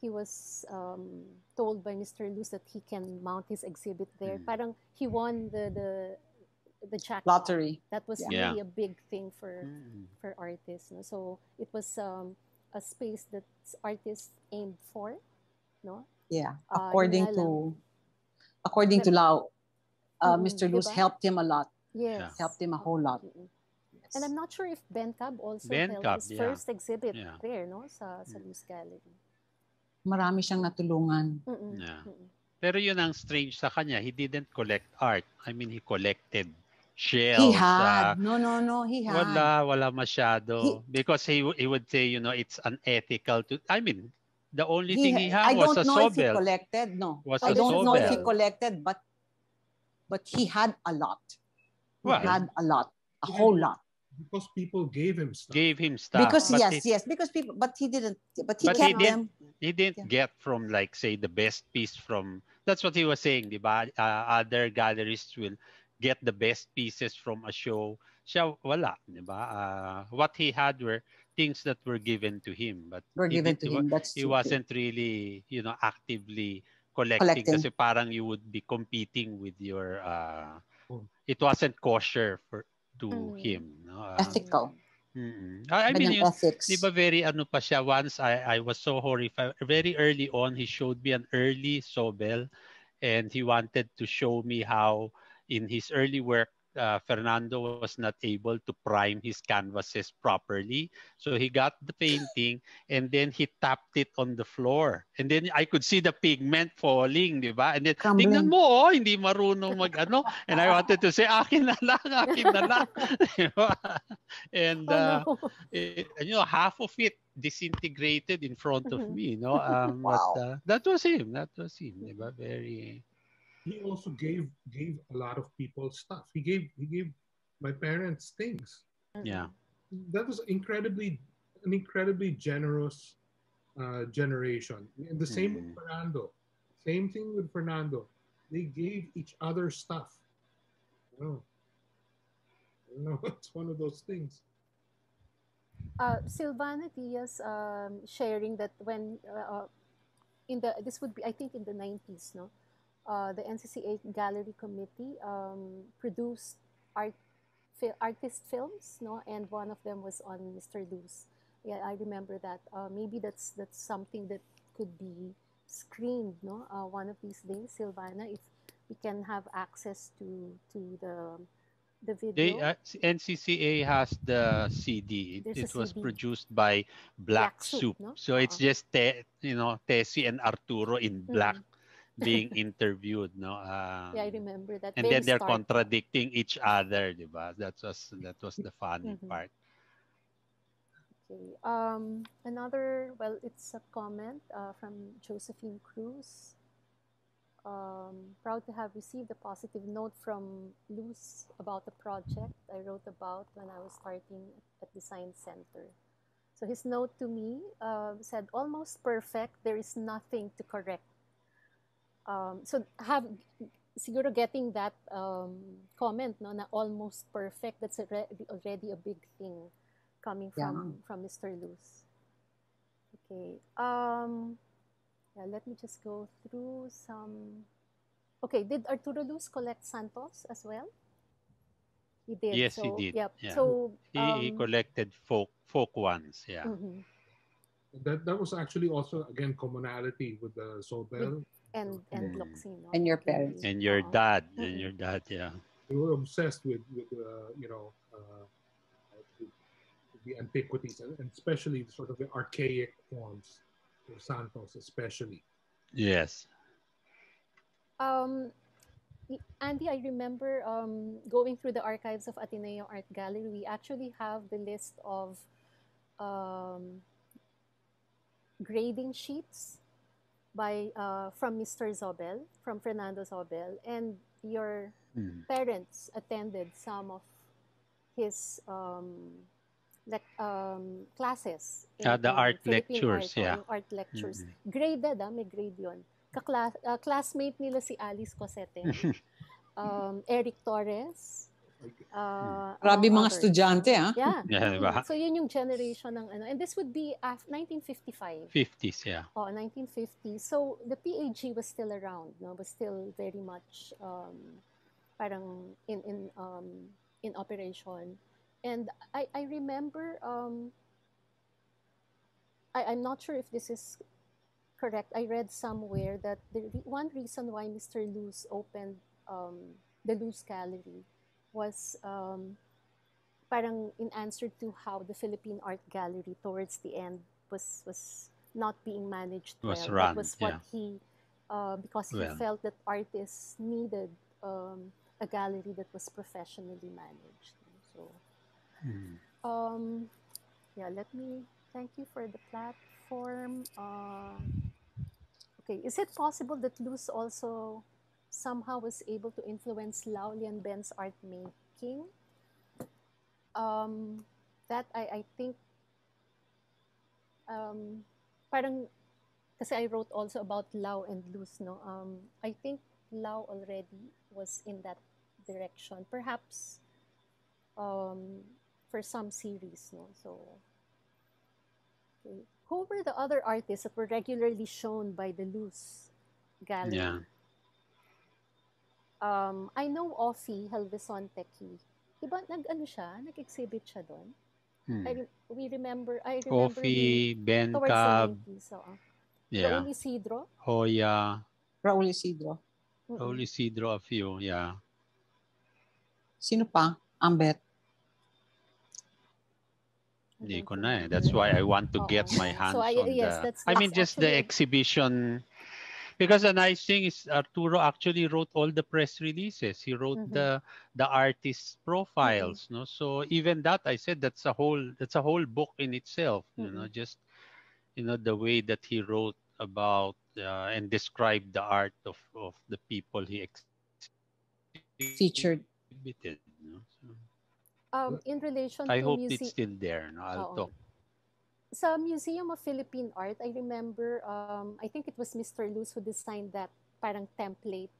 he was um, told by Mr. Luz that he can mount his exhibit there, Mm. parang he won the, the, the jackpot. Lottery. That was Yeah. really a big thing for Hmm. for artists. No? So it was um, a space that artists aimed for. No, Yeah, Ah, yun according to according to Lau, uh, Mm, Mr. Luz diba? helped him a lot. Yes. Helped him a whole lot. Mm-mm. And I'm not sure if Ben Cab also Ben held Cab, his yeah. first exhibit Yeah. there, no? Sa, sa Mm. Luz Gallery. Marami siyang natulungan. Mm-mm. Yeah. Mm-mm. Pero yun ang strange sa kanya. He didn't collect art. I mean, he collected shells. He had. No, no, no. He had. wala, wala masyado. Because he, he would say, you know, it's unethical to, I mean, the only thing he had I was don't know if he collected. No, Was I a don't know if he collected, but but he had a lot. He Well, had a lot, a Yeah. whole lot. Because people gave him stuff. Gave him stuff. Because but yes, he, yes, because people, but he didn't. But he But he kept did- them. he didn't Yeah. get from like say the best piece from that's what he was saying The ba uh, other galleries will get the best pieces from a show siya wala di ba uh, what he had were things that were given to him but Were he given to him. That's he true. wasn't really you know actively collecting Collecting. kasi parang you would be competing with your uh, Oh. it wasn't kosher for to Mm. him no Uh, ethical. mm-mm. I, I mean yun. Di ba very ano pa siya once I I was so horrified very early on he showed me an early Sobel and he wanted to show me how in his early work uh, Fernando was not able to prime his canvases properly so he got the painting and then he tapped it on the floor and then I could see the pigment falling di ba and then Crumbling. tingnan mo oh hindi marunong mag ano and I wanted to say akin na lang akin na lang and uh, Oh, no. it, you know half of it disintegrated in front of Mhm. me you know um Wow. but uh, that was him that was him diba? very He also gave gave a lot of people stuff. He gave he gave my parents things. yeah That was incredibly an incredibly generous uh, generation. And the same with Mm. Fernando. Same thing with Fernando. They gave each other stuff. I don't know. It's one of those things. uh, Silvana Diaz um, sharing that when uh, uh, in the this would be I think in the 90s, no, uh, the NCCA Gallery Committee um, produced art artist films, no, and one of them was on Mr. Luz. Yeah, I remember that. Uh, maybe that's that's something that could be screened, no, uh, one of these days, Silvana, if we can have access to to the the video. they uh, NCCA has the CD it, There's it was CD. produced by Black, Black Soup, Soup, no? so it's just te, you know Tessie and Arturo in black Mm. Being interviewed no um, yeah, I remember that. and Very then they're stark. contradicting each other diba? that was that was the funny Mhm. part Okay. Um, another, well, it's a comment uh, from Josephine Cruz. Um, proud to have received a positive note from Luz about the project I wrote about when I was starting at Design Center. So his note to me uh, said, almost perfect, there is nothing to correct. Um, so have siguro getting that um, comment no na almost perfect that's already a big thing coming Yeah. from from Mr. Luz. Okay. Um yeah, let me just go through some Okay, did Arturo Luz collect Santos as well? He did. Yes, he did, Yep. yeah. So he, he um, collected folk folk ones yeah mhm. That that was actually also again commonality with the Zobel. And and Mm. Loxino. And your parents. and your dad and your dad yeah They were obsessed with with uh, you know uh, the antiquities and, and especially sort of the archaic forms of Santos, especially. yes Um, Andy, I remember um, going through the archives of Ateneo Art Gallery. We actually have the list of um, grading sheets by uh, from Mr. Zobel, from Fernando Zobel, and your Mm. parents attended some of his um, lec- um, classes. Ah, the art lectures, art, yeah. art lectures. Mhm. Graded, ah, may grade yun. Kakla- ah, classmate nila si Alice Cosete, um, Eric Torres, uh, Grabe among mga others. estudyante, ah. Yeah. Yeah, diba? So yun yung generation ng ano. And this would be af 1955. 50s yeah Oh, 1950. So the PAG was still around, no? Was still very much um, parang in in um, in operation. And I I remember um, I I'm not sure if this is correct. I read somewhere that the re- one reason why Mr. Luz opened um, the Luz Gallery was um, parang in answer to how the Philippine Art Gallery towards the end was was not being managed Was well. run, That was what yeah. he uh, because he Well. felt that artists needed um, a gallery that was professionally managed. So Mm. um, yeah, let me thank you for the platform. Uh, okay, is it possible that Luz also somehow was able to influence Lao Lianben's art making? Um, that I, I think, um, parang, kasi I wrote also about Lao and Luz, no? Um, I think Lau already was in that direction. Perhaps um, for some series, no? So, okay. Who were the other artists that were regularly shown by the Luz Gallery? Yeah. Um, I know Offie Helveson Teki. Diba, nag-ano siya? Nag-exhibit siya doon? Mm. I re- we remember, I remember Coffee, him Ben towards Cab, the 90s. oo. yeah, Raul Isidro. Hoya, Raul Isidro. Mm-mm. Raul Isidro, a few, yeah. Sino pa? Ambet. Hindi ko na eh. That's why I want to get my hands So, I- on yes, the... that's- I mean, just the actually a- exhibition. Because the nice thing is Arturo actually wrote all the press releases. He wrote Mhm. the the artist profiles, no. So even that, I said that's a whole that's a whole book in itself. You know, just you know the way that he wrote about uh, and described the art of of the people he ex- Featured. exhibited. No? So, Um, in relation I to hope music, it's still there. No, I'll Oo. talk. Sa Museum of Philippine Art, I remember, um, I think it was Mr. Luz who designed that parang template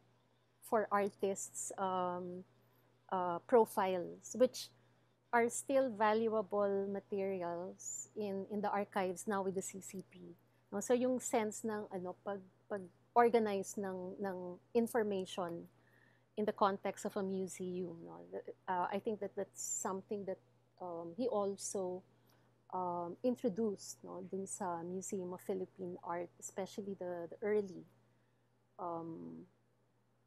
for artists' um, uh, profiles, which are still valuable materials in in the archives now with the CCP. No? So yung sense ng ano pag pag organize ng ng information in the context of a museum. No? Uh, I think that that's something that um, he also um, introduced no, dun sa Museum of Philippine Art, especially the, the early um,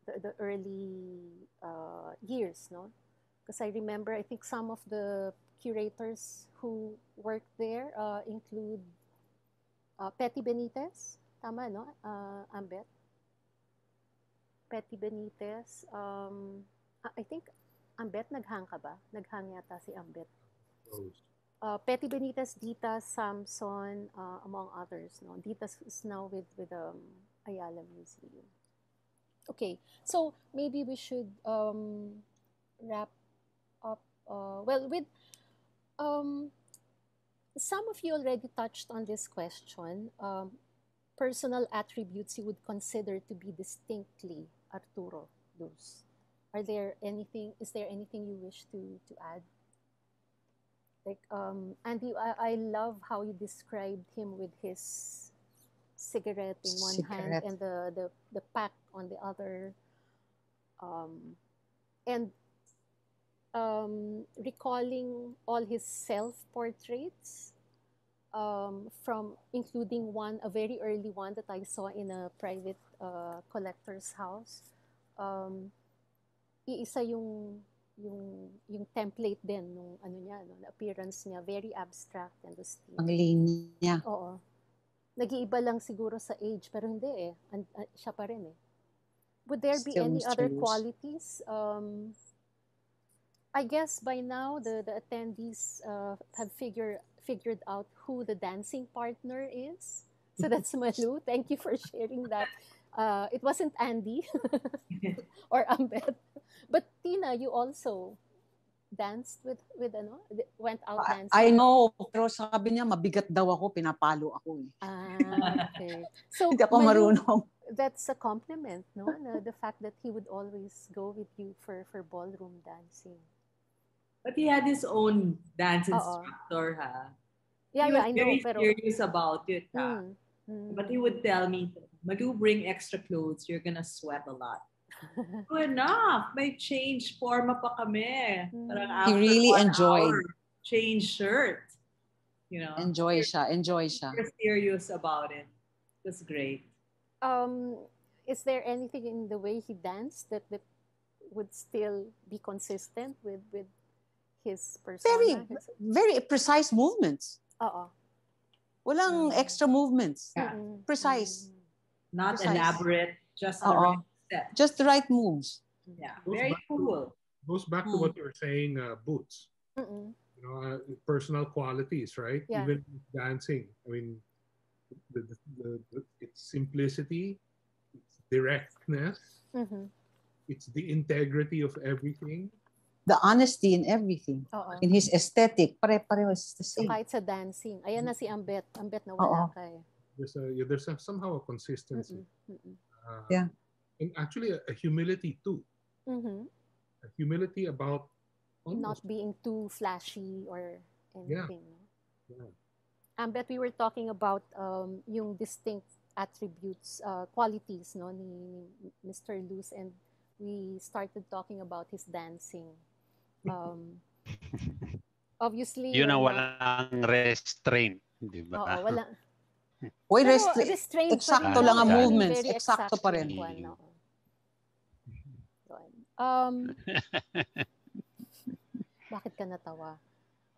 the, the early uh, years, no? Because I remember, I think some of the curators who worked there uh, include uh, Petty Benitez, tama, no? Uh, Ambet? Petty Benitez. Um, I think, Ambet, naghang ka ba? Naghang yata si Ambet. Rose. Uh, Petty Benitez, Dita Samson, uh, among others. No, Dita is now with with um, Ayala Museum. Okay, so maybe we should um, wrap up. Uh, well, with um, some of you already touched on this question. Um, personal attributes you would consider to be distinctly Arturo Luz. Are there anything? Is there anything you wish to to add? Like um Andy I, I love how you described him with his cigarette in one hand and the, the the pack on the other. Um and um recalling all his self portraits um from including one a very early one that I saw in a private uh, collector's house. Um iisa yung yung yung template din nung ano niya no, appearance niya very abstract and distinct. Ang linya. Oo. Nag-iiba lang siguro sa age pero hindi eh. An- an- siya pa rin eh. Would there be Still any Mr. other qualities? Um, I guess by now the the attendees uh, have figured figured out who the dancing partner is. So that's Malu. Thank you for sharing that. Uh, it wasn't Andy or Ambet. But Tina, you also danced with with ano? Went out dancing. I know, pero sabi niya, mabigat daw ako, pinapalo ako eh. Ah, okay. So Hindi ako marunong. That's a compliment, no? The fact that he would always go with you for for ballroom dancing. But he had his own dance instructor, ha? Yeah, he yeah, I know. very Pero, serious about it, ha? Mm, mm. But he would tell me, Madu, bring extra clothes. You're gonna sweat a lot. Good enough. May change forma pa kami. Parang Mm. He really one enjoyed. hour, change shirt. You know? Enjoy siya, enjoy siya. Super serious about it. was great. Um, is there anything in the way he danced that, that would still be consistent with, with his persona? Very, his- very precise movements. Oo. Walang extra movements. Yeah. Precise. Not Precise. elaborate, just the Oo. right step. Just the right moves. Yeah, Goes very back to- cool. Goes back to Hmm. what you were saying, uh, boots. Mm-mm. You know, uh, personal qualities, right? Yeah. Even dancing. I mean, the, the, the, the its simplicity, its directness, Mhm. it's the integrity of everything. The honesty in everything. Oo. In his aesthetic, pare-pareho is the So same. kahit sa dancing. Ayan na si Ambeth. Ambeth na wala Oo. ka eh. There's a yeah, there's a, somehow a consistency. Mm-mm. Mm-mm. Uh, Yeah. And actually, a, a humility too. Mhm. A humility about Not almost being too flashy or Yeah. anything. no? yeah. Ambet, we were talking about um, yung distinct attributes, uh, qualities no, ni, ni Mr. Luz and we started talking about his dancing. Um, obviously, Yun ang wala- walang restraint, di Oo, ba? wala. Uy, Pero restri- restrained pa eksakto rin, lang ang no? Movements. Eksakto pa rin. one, oo. Um, bakit ka natawa?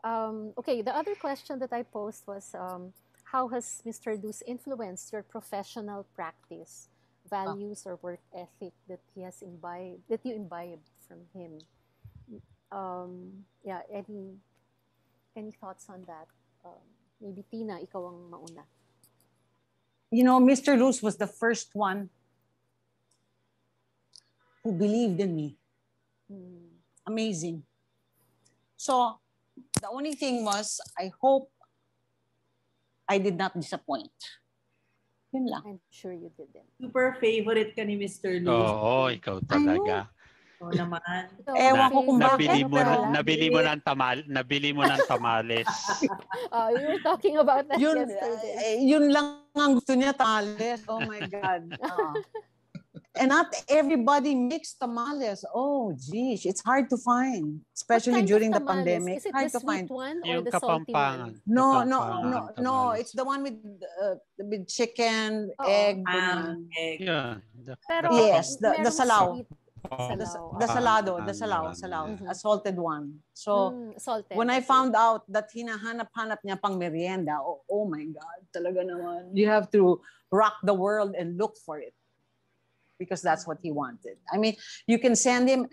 Um, okay, the other question that I posed was, um, how has Mr. Luz influenced your professional practice, values, or work ethic that he has imbibed, that you imbibed from him? Um, yeah, any any thoughts on that? Um, maybe Tina, ikaw ang mauna. you know, Mr. Luz was the first one who believed in me. Hmm. Amazing. So, the only thing was, I hope I did not disappoint. Yun lang. I'm sure you didn't. Super favorite ka ni Mr. Luz. Oo, ikaw talaga. Oo naman. Ikaw, Ewan ko kung favorite Nabili mo na, nabili mo ng tamal, nabili mo ng tamales. Uh, we were talking about that Yun, yesterday. eh, yun lang ang gusto niya, tamales. Oh my God. Oo. And not everybody makes tamales. Oh, geez, it's hard to find, especially during the pandemic. Is it Hard the to sweet find. one or Yung the salty kapampangan. one? No, no, no, no. It's the one with uh, with chicken, Oo. egg, Um, egg. Yeah. the- Pero Yes, the- the salaw. sweet Oh, The, Salaw. the salado, Ah, the salaw, ano, salaw, ano. Mhm. a salted one. So, mm, salted. when I found out that hinahanap-hanap niya pang merienda, oh, oh my God, talaga naman. You have to rock the world and look for it. Because that's what he wanted. I mean, you can send him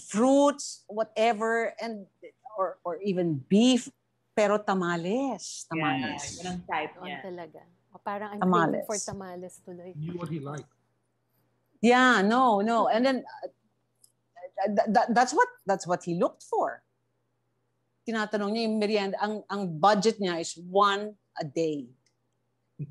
fruits, whatever, and or or even beef, pero tamales, Yeah, tamales. ang type niya. talaga. O, parang I'm Tamales. for tamales tuloy. Knew what he liked. Yeah, no, no. And then uh, th- th- that's what that's what he looked for. Tinatanong niya yung merienda, ang ang budget niya is one a day.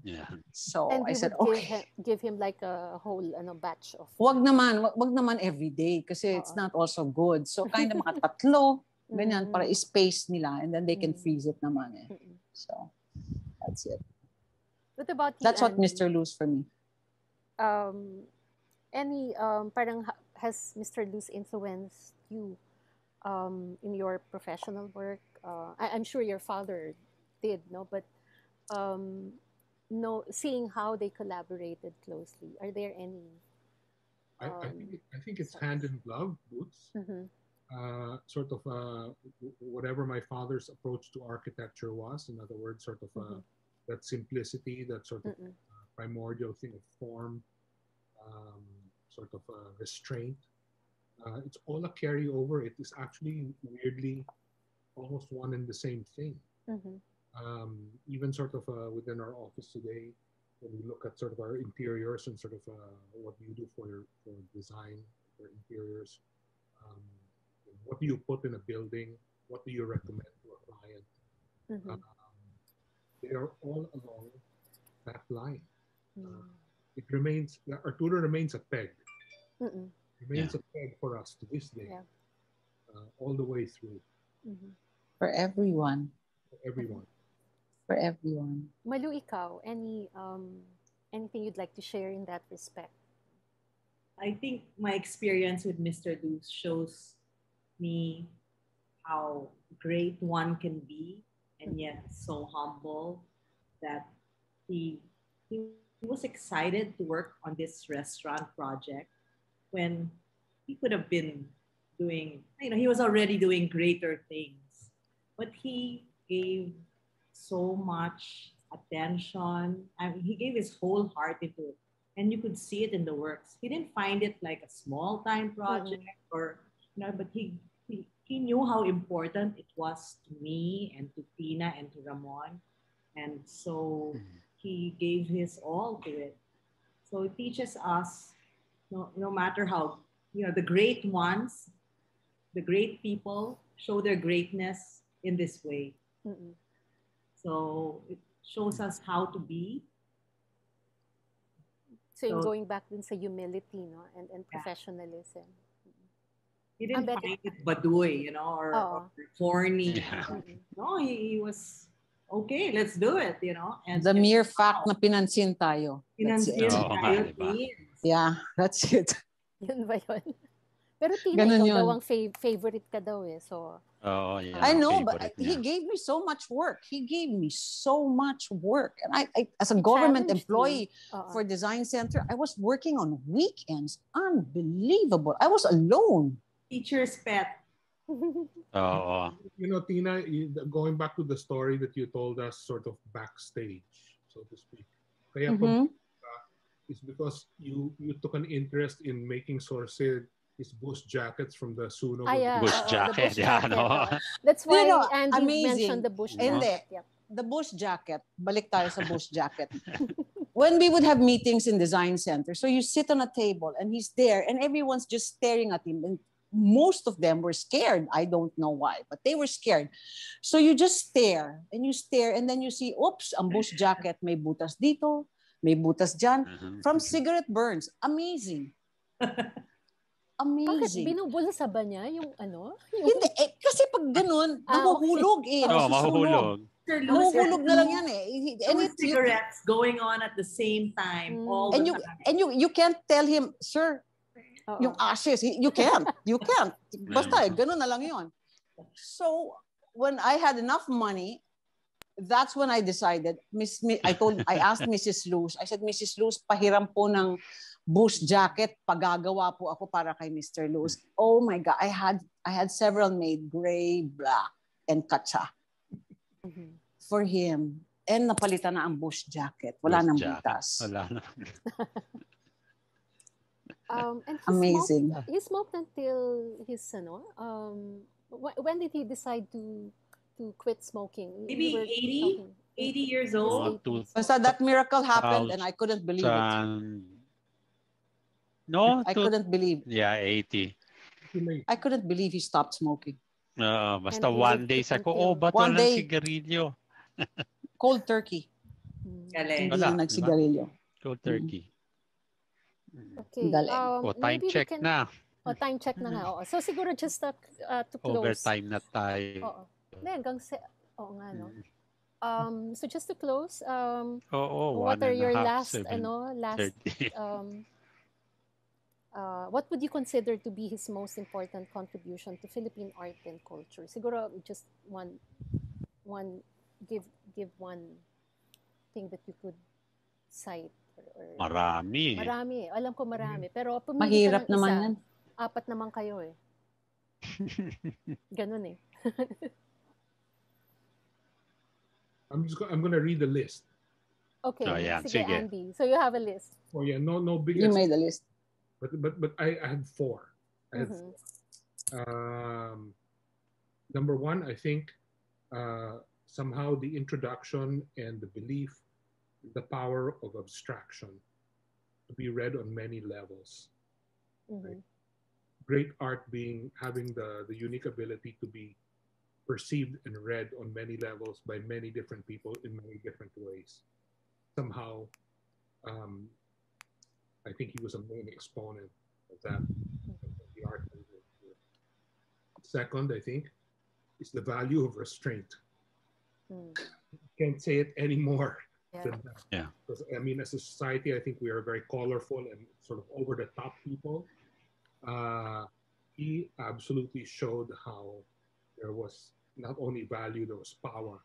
Yeah. So And I said, would give, okay. him, give him like a whole ano, batch of... Wag naman, wag, wag naman every day kasi it's not also good. So kind of mga tatlo, ganyan, Mm, para space nila and then they can freeze it naman eh. So that's it. What about you, That's what Andy? Mr. Luz for me. um, any um, parang has Mr. Luz influenced you um, in your professional work? Uh, I, I'm sure your father did, no, but um, no, seeing how they collaborated closely, are there any? I, I, Um, think, I think it's hand in glove, boots. Mhm. Uh, sort of uh, whatever my father's approach to architecture was. In other words, sort of uh, Mhm. that simplicity, that sort of Mm-mm. primordial thing of form, um, sort of uh, restraint. Uh, it's all a carryover. It is actually weirdly almost one and the same thing. Mhm. Um, even sort of uh, within our office today, when we look at sort of our interiors and sort of uh, what you do for your for design for interiors, um, what do you put in a building? What do you recommend to a client? Mhm. Um, they are all along that line Mm. it remains our Arturo remains a peg. Mm-mm. Remains a peg for us to this day. Yeah. Uh, all the way through Mhm. For everyone. for everyone. For everyone. Malu, ikaw, any um, anything you'd like to share in that respect? I think my experience with Mr. Luz shows me how great one can be and yet so humble that he he was excited to work on this restaurant project when he could have been doing, you know, he was already doing greater things. But he gave so much attention. I mean, he gave his whole heart into it. And you could see it in the works. He didn't find it like a small time project mm-hmm. or, you know, but he, he, he knew how important it was to me and to Tina and to Ramon. And so mm-hmm. he gave his all to it. So it teaches us, no, no matter how, you know, the great ones, the great people show their greatness in this way. Mm-mm. So it shows us how to be. So, so going back din sa humility no? and, and professionalism. He didn't find it baduy, you know, or, or corny. Yeah. No, he, he was okay, let's do it, you know. And the mere fact na pinansin tayo. Pinansin tayo. Oh, yeah, that's it. Yun ba yun? Pero Tina, Ganun ikaw yun. daw ang fav- favorite ka daw eh. So, Oh, yeah. I know, but niya. he gave me so much work. He gave me so much work. And I, I as a government employee uh-uh. for Design Center, I was working on weekends. Unbelievable. I was alone. Teacher's pet. oh. You know, Tina, going back to the story that you told us sort of backstage, so to speak. Kaya mm-hmm. is because you you took an interest in making Sorcid his bush jackets from the Suno. Ah, yeah. Bush jacket, bush yeah, no? That's why you know, Andy amazing. mentioned the bush jacket. Hindi. Yep. The bush jacket, balik tayo sa bush jacket. when we would have meetings in design center, so you sit on a table and he's there and everyone's just staring at him and most of them were scared. I don't know why, but they were scared. So you just stare and you stare and then you see, oops, ang bush jacket may butas dito, may butas dyan. Uh-huh. From cigarette burns. Amazing. Amazing. Bakit binubulsa ba niya yung ano? Yung... Hindi, eh, kasi pag ganun, ah, mahuhulog okay. eh. Oo, oh, mahuhulog. Mahuhulog na lang yan eh. And it, cigarettes you, going on at the same time mm. all and the you, time. And you, you can't tell him, sir, Uh-oh. yung ashes, you can't. You can't. Basta, eh, ganun na lang yun. So, when I had enough money, that's when I decided, Miss, I told, I asked Mrs. Luz, I said, Mrs. Luz, pahiram po ng bush jacket pagagawa po ako para kay Mr. Luz. Oh my God, I had I had several made gray, black, and katsa mm-hmm. for him. And napalitan na ang bush jacket. Wala bush nang jacket. butas. Wala na. um, and he Amazing. Smoked, he smoked until his, ano, um, when did he decide to to quit smoking? Maybe 80, 80 years old. Basta that miracle happened and I couldn't believe it. No? I to, couldn't believe. Yeah, 80. I couldn't believe he stopped smoking. Uh, basta And one day sa ko, oh, ba't one day, sigarilyo? cold turkey. Galing. Hindi lang nagsigarilyo. Cold turkey. Okay. Um, o, oh, time check can, na. O, oh, time check na nga. Oo. So, siguro just uh, uh, to close. Overtime na tayo. Oo. Hindi, hanggang se... Oo nga, no? Mm. Um, so, just to close, um, oh, oh, what are your last, seven, ano, last, um, uh, what would you consider to be his most important contribution to Philippine art and culture? Siguro just one, one, give give one thing that you could cite. Or, marami. Marami. Alam ko marami. Pero pumili Mahirap naman isa, yan. apat naman kayo eh. Ganun eh. I'm just I'm gonna read the list. Okay. So, yeah, sige, sige. Andy. So you have a list. Oh yeah, no no big. You made a list but but but I, I had four. I had mm-hmm. four. Um, number one, I think uh, somehow the introduction and the belief, the power of abstraction, to be read on many levels. Mm-hmm. Right? Great art being having the the unique ability to be perceived and read on many levels by many different people in many different ways. Somehow, um, I think he was a main exponent of that, of the art movement. Second, I think, is the value of restraint. Mm. Can't say it anymore. Yeah. yeah. Because I mean, as a society, I think we are very colorful and sort of over the top people. Uh, he absolutely showed how there was not only value, there was power,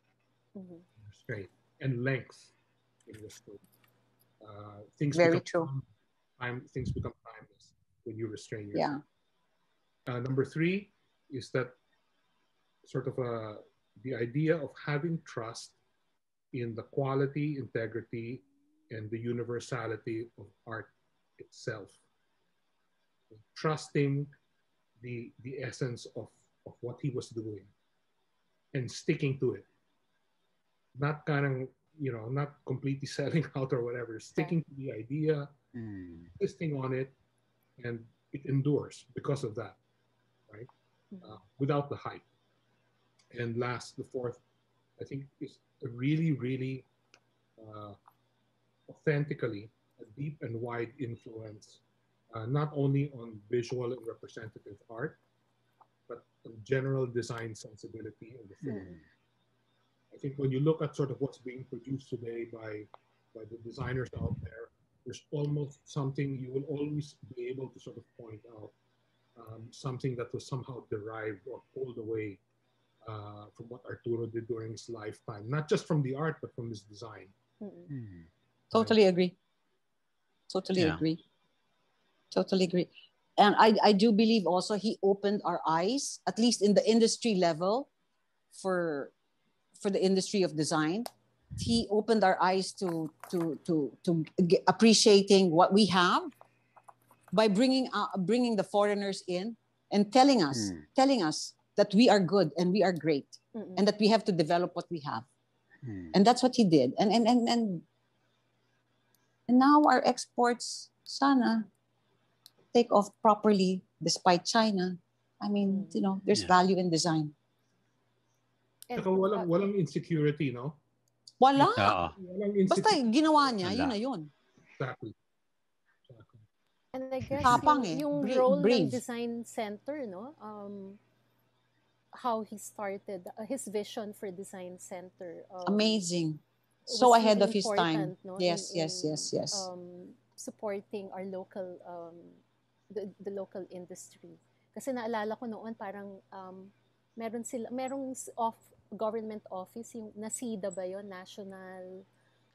mm-hmm. restraint, and length in the story. Uh, things Very become true. Time, things become timeless when you restrain Yeah. yourself. Uh, number three is that sort of uh, the idea of having trust in the quality, integrity, and the universality of art itself. Trusting the, the essence of, of what he was doing and sticking to it. Not kind of, you know, not completely selling out or whatever, sticking to the idea, Mm. insisting on it, and it endures because of that, right? Uh, without the hype. And last, the fourth, I think is a really, really uh, authentically a deep and wide influence, uh, not only on visual and representative art, but on general design sensibility in the film. Mm. I think when you look at sort of what's being produced today by by the designers out there, there's almost something you will always be able to sort of point out um, something that was somehow derived or pulled away uh, from what Arturo did during his lifetime, not just from the art but from his design. Mm. Totally agree. Totally Yeah. agree. Totally agree. And I, I do believe also he opened our eyes, at least in the industry level, for for the industry of design. He opened our eyes to to to to g- appreciating what we have by bringing uh, bringing the foreigners in and telling us Mm. telling us that we are good and we are great Mm-mm. and that we have to develop what we have Mm. and that's what he did and and and and, and now our exports sana take off properly despite china i mean Mm. you know there's Yeah. value in design And, Saka walang, uh, walang insecurity, no? Wala Oo. Walang basta ginawa niya Wala. yun na yun Exactly. Exactly. And I guess Tapang yung, eh. yung Bra- role brave. ng design center, no? Um, how he started, uh, his vision for design center. Um, amazing so ahead of his time no, yes in- yes yes yes Um, supporting our local, um, the, the local industry. Kasi naalala ko noon parang um, meron sila, merong off government office, yung NACIDA ba yun? National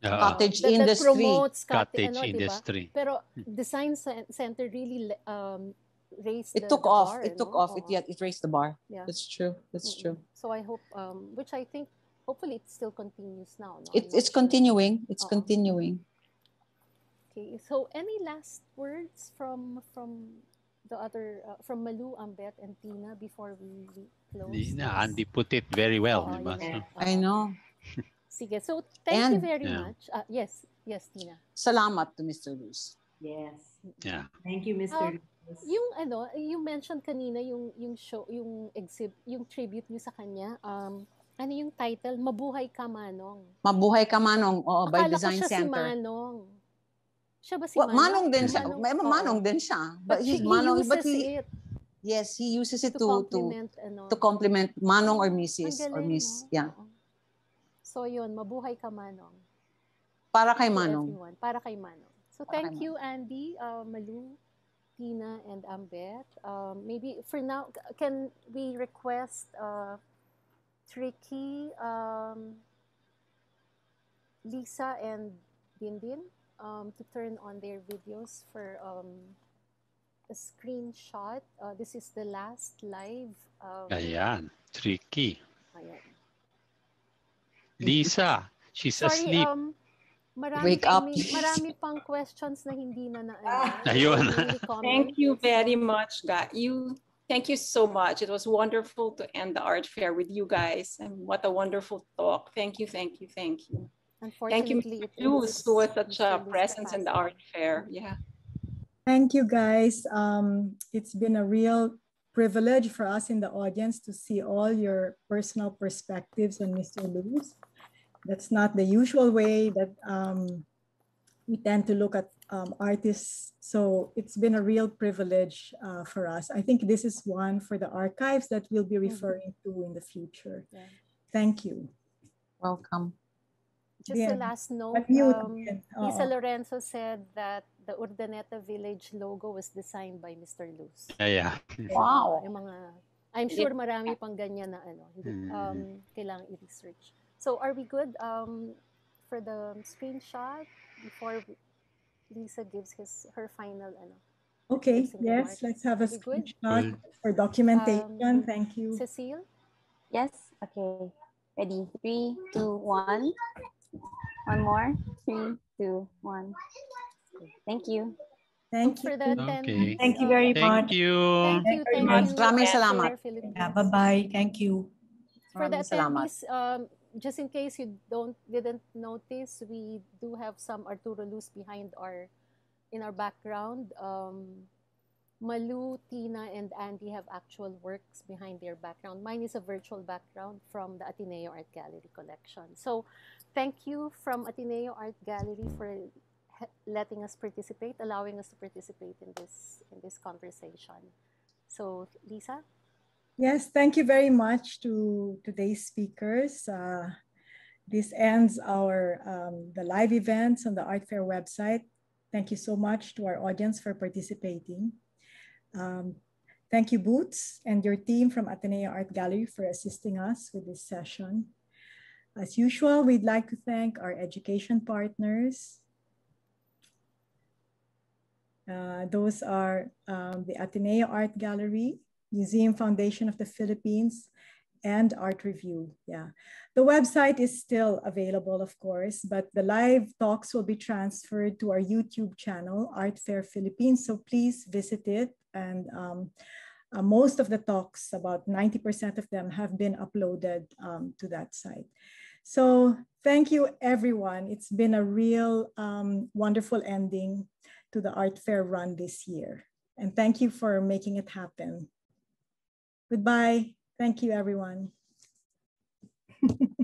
Oo. Cottage that, that industry. promotes cottage, Cottage ano, diba? industry. Pero design cen- center really um, raised it the, took the off bar, it took no? off it Oo. yeah it raised the bar Yeah. that's true that's Mm-mm. true So I hope, um, which I think, hopefully it still continues now. No? it, it's sure. continuing it's Oo. continuing Okay, so any last words from from the other, uh, from Malu, Ambet, and Tina before we we close? Di- this? Andy put it very well. Oo, di ba? yun So, na. i know Sige, so thank you And- very Yeah. much. Uh, yes, yes, Tina. salamat to mr luz Yes. yeah. Thank you, Mr. Luz. Yung ano, you mentioned kanina yung yung show, yung exhib, yung tribute niyo sa kanya. Um, ano yung title? Mabuhay ka Manong. mabuhay ka manong oo by Akala design ko siya si center Manong. Siya ba si Well, Manong? manong din siya. Manong, manong din siya. But, But, he, he's he manong, uses but he, it yes, he uses it to, to, to, compliment, ano. to compliment manong or Mrs. or galing, Miss. no? Yeah. So yun, mabuhay ka Manong. Para kay To manong. everyone. Para kay Manong. So Para thank you, Andy, uh, Malu, Tina, and Ambet. Um, maybe for now, can we request uh, Tricky, um, Lisa, and Dindin um, to turn on their videos for um, a screenshot. Uh, this is the last live. Um, Ayan. Trickie. ayan. Lisa, she's Sorry, asleep. um, marami Wake pang, up, may- please. marami pang questions na hindi na na Ah. Ayun. only comments. Thank you very much, guys. You thank you so much. It was wonderful to end the art fair with you guys. And what a wonderful talk. Thank you, thank you, thank you. Thank you, Unfortunately, Mr. it Luz, is who was such a presence in the art fair. Yeah. Thank you, guys. Um, it's been a real privilege for us in the audience to see all your personal perspectives on Mr. Luz. That's not the usual way that um, we tend to look at um, artists. So it's been a real privilege uh, for us. I think this is one for the archives that we'll be referring to in the future. Yeah. Thank you. Welcome. Just Yeah. a last note, um. Lisa Oo. Lorenzo said that the Urdaneta Village logo was designed by Mr. Luz. Ayan. Wow. Yung mga, I'm sure marami pang ganyan na ano, hindi, Mhm. um, kailangan i-research. So are we good um, for the screenshot before Lisa gives his her final ano. Okay, yes, let's have a screenshot for documentation. Um, Thank you. Cecile? Yes, okay. Ready? Three, two, one. One more. Three, two, one. Thank you. Thank you. For the Okay. Thank you very Thank much. you. Thank you. Thank much. you. Maraming Air salamat. Yeah, bye-bye. Thank you. For the Maraming salamat. attendees, um, just in case you don't didn't notice, we do have some Arturo Luz behind our in our background. Um, Malu, Tina, and Andy have actual works behind their background. Mine is a virtual background from the Ateneo Art Gallery collection. So thank you from Ateneo Art Gallery for letting us participate, allowing us to participate in this in this conversation. So Lisa? Yes, thank you very much to today's speakers. Uh, this ends our um, the live events on the Art Fair website. Thank you so much to our audience for participating. Um, thank you, Boots, and your team from Ateneo Art Gallery for assisting us with this session. As usual, we'd like to thank our education partners. Uh, those are um, the Ateneo Art Gallery, Museum Foundation of the Philippines, and Art Review. Yeah, the website is still available, of course, but the live talks will be transferred to our YouTube channel, Art Fair Philippines. So please visit it. And um, uh, most of the talks, about 90% of them, have been uploaded um, to that site. So thank you, everyone. It's been a real um, wonderful ending to the art fair run this year. And thank you for making it happen. Goodbye. Thank you, everyone.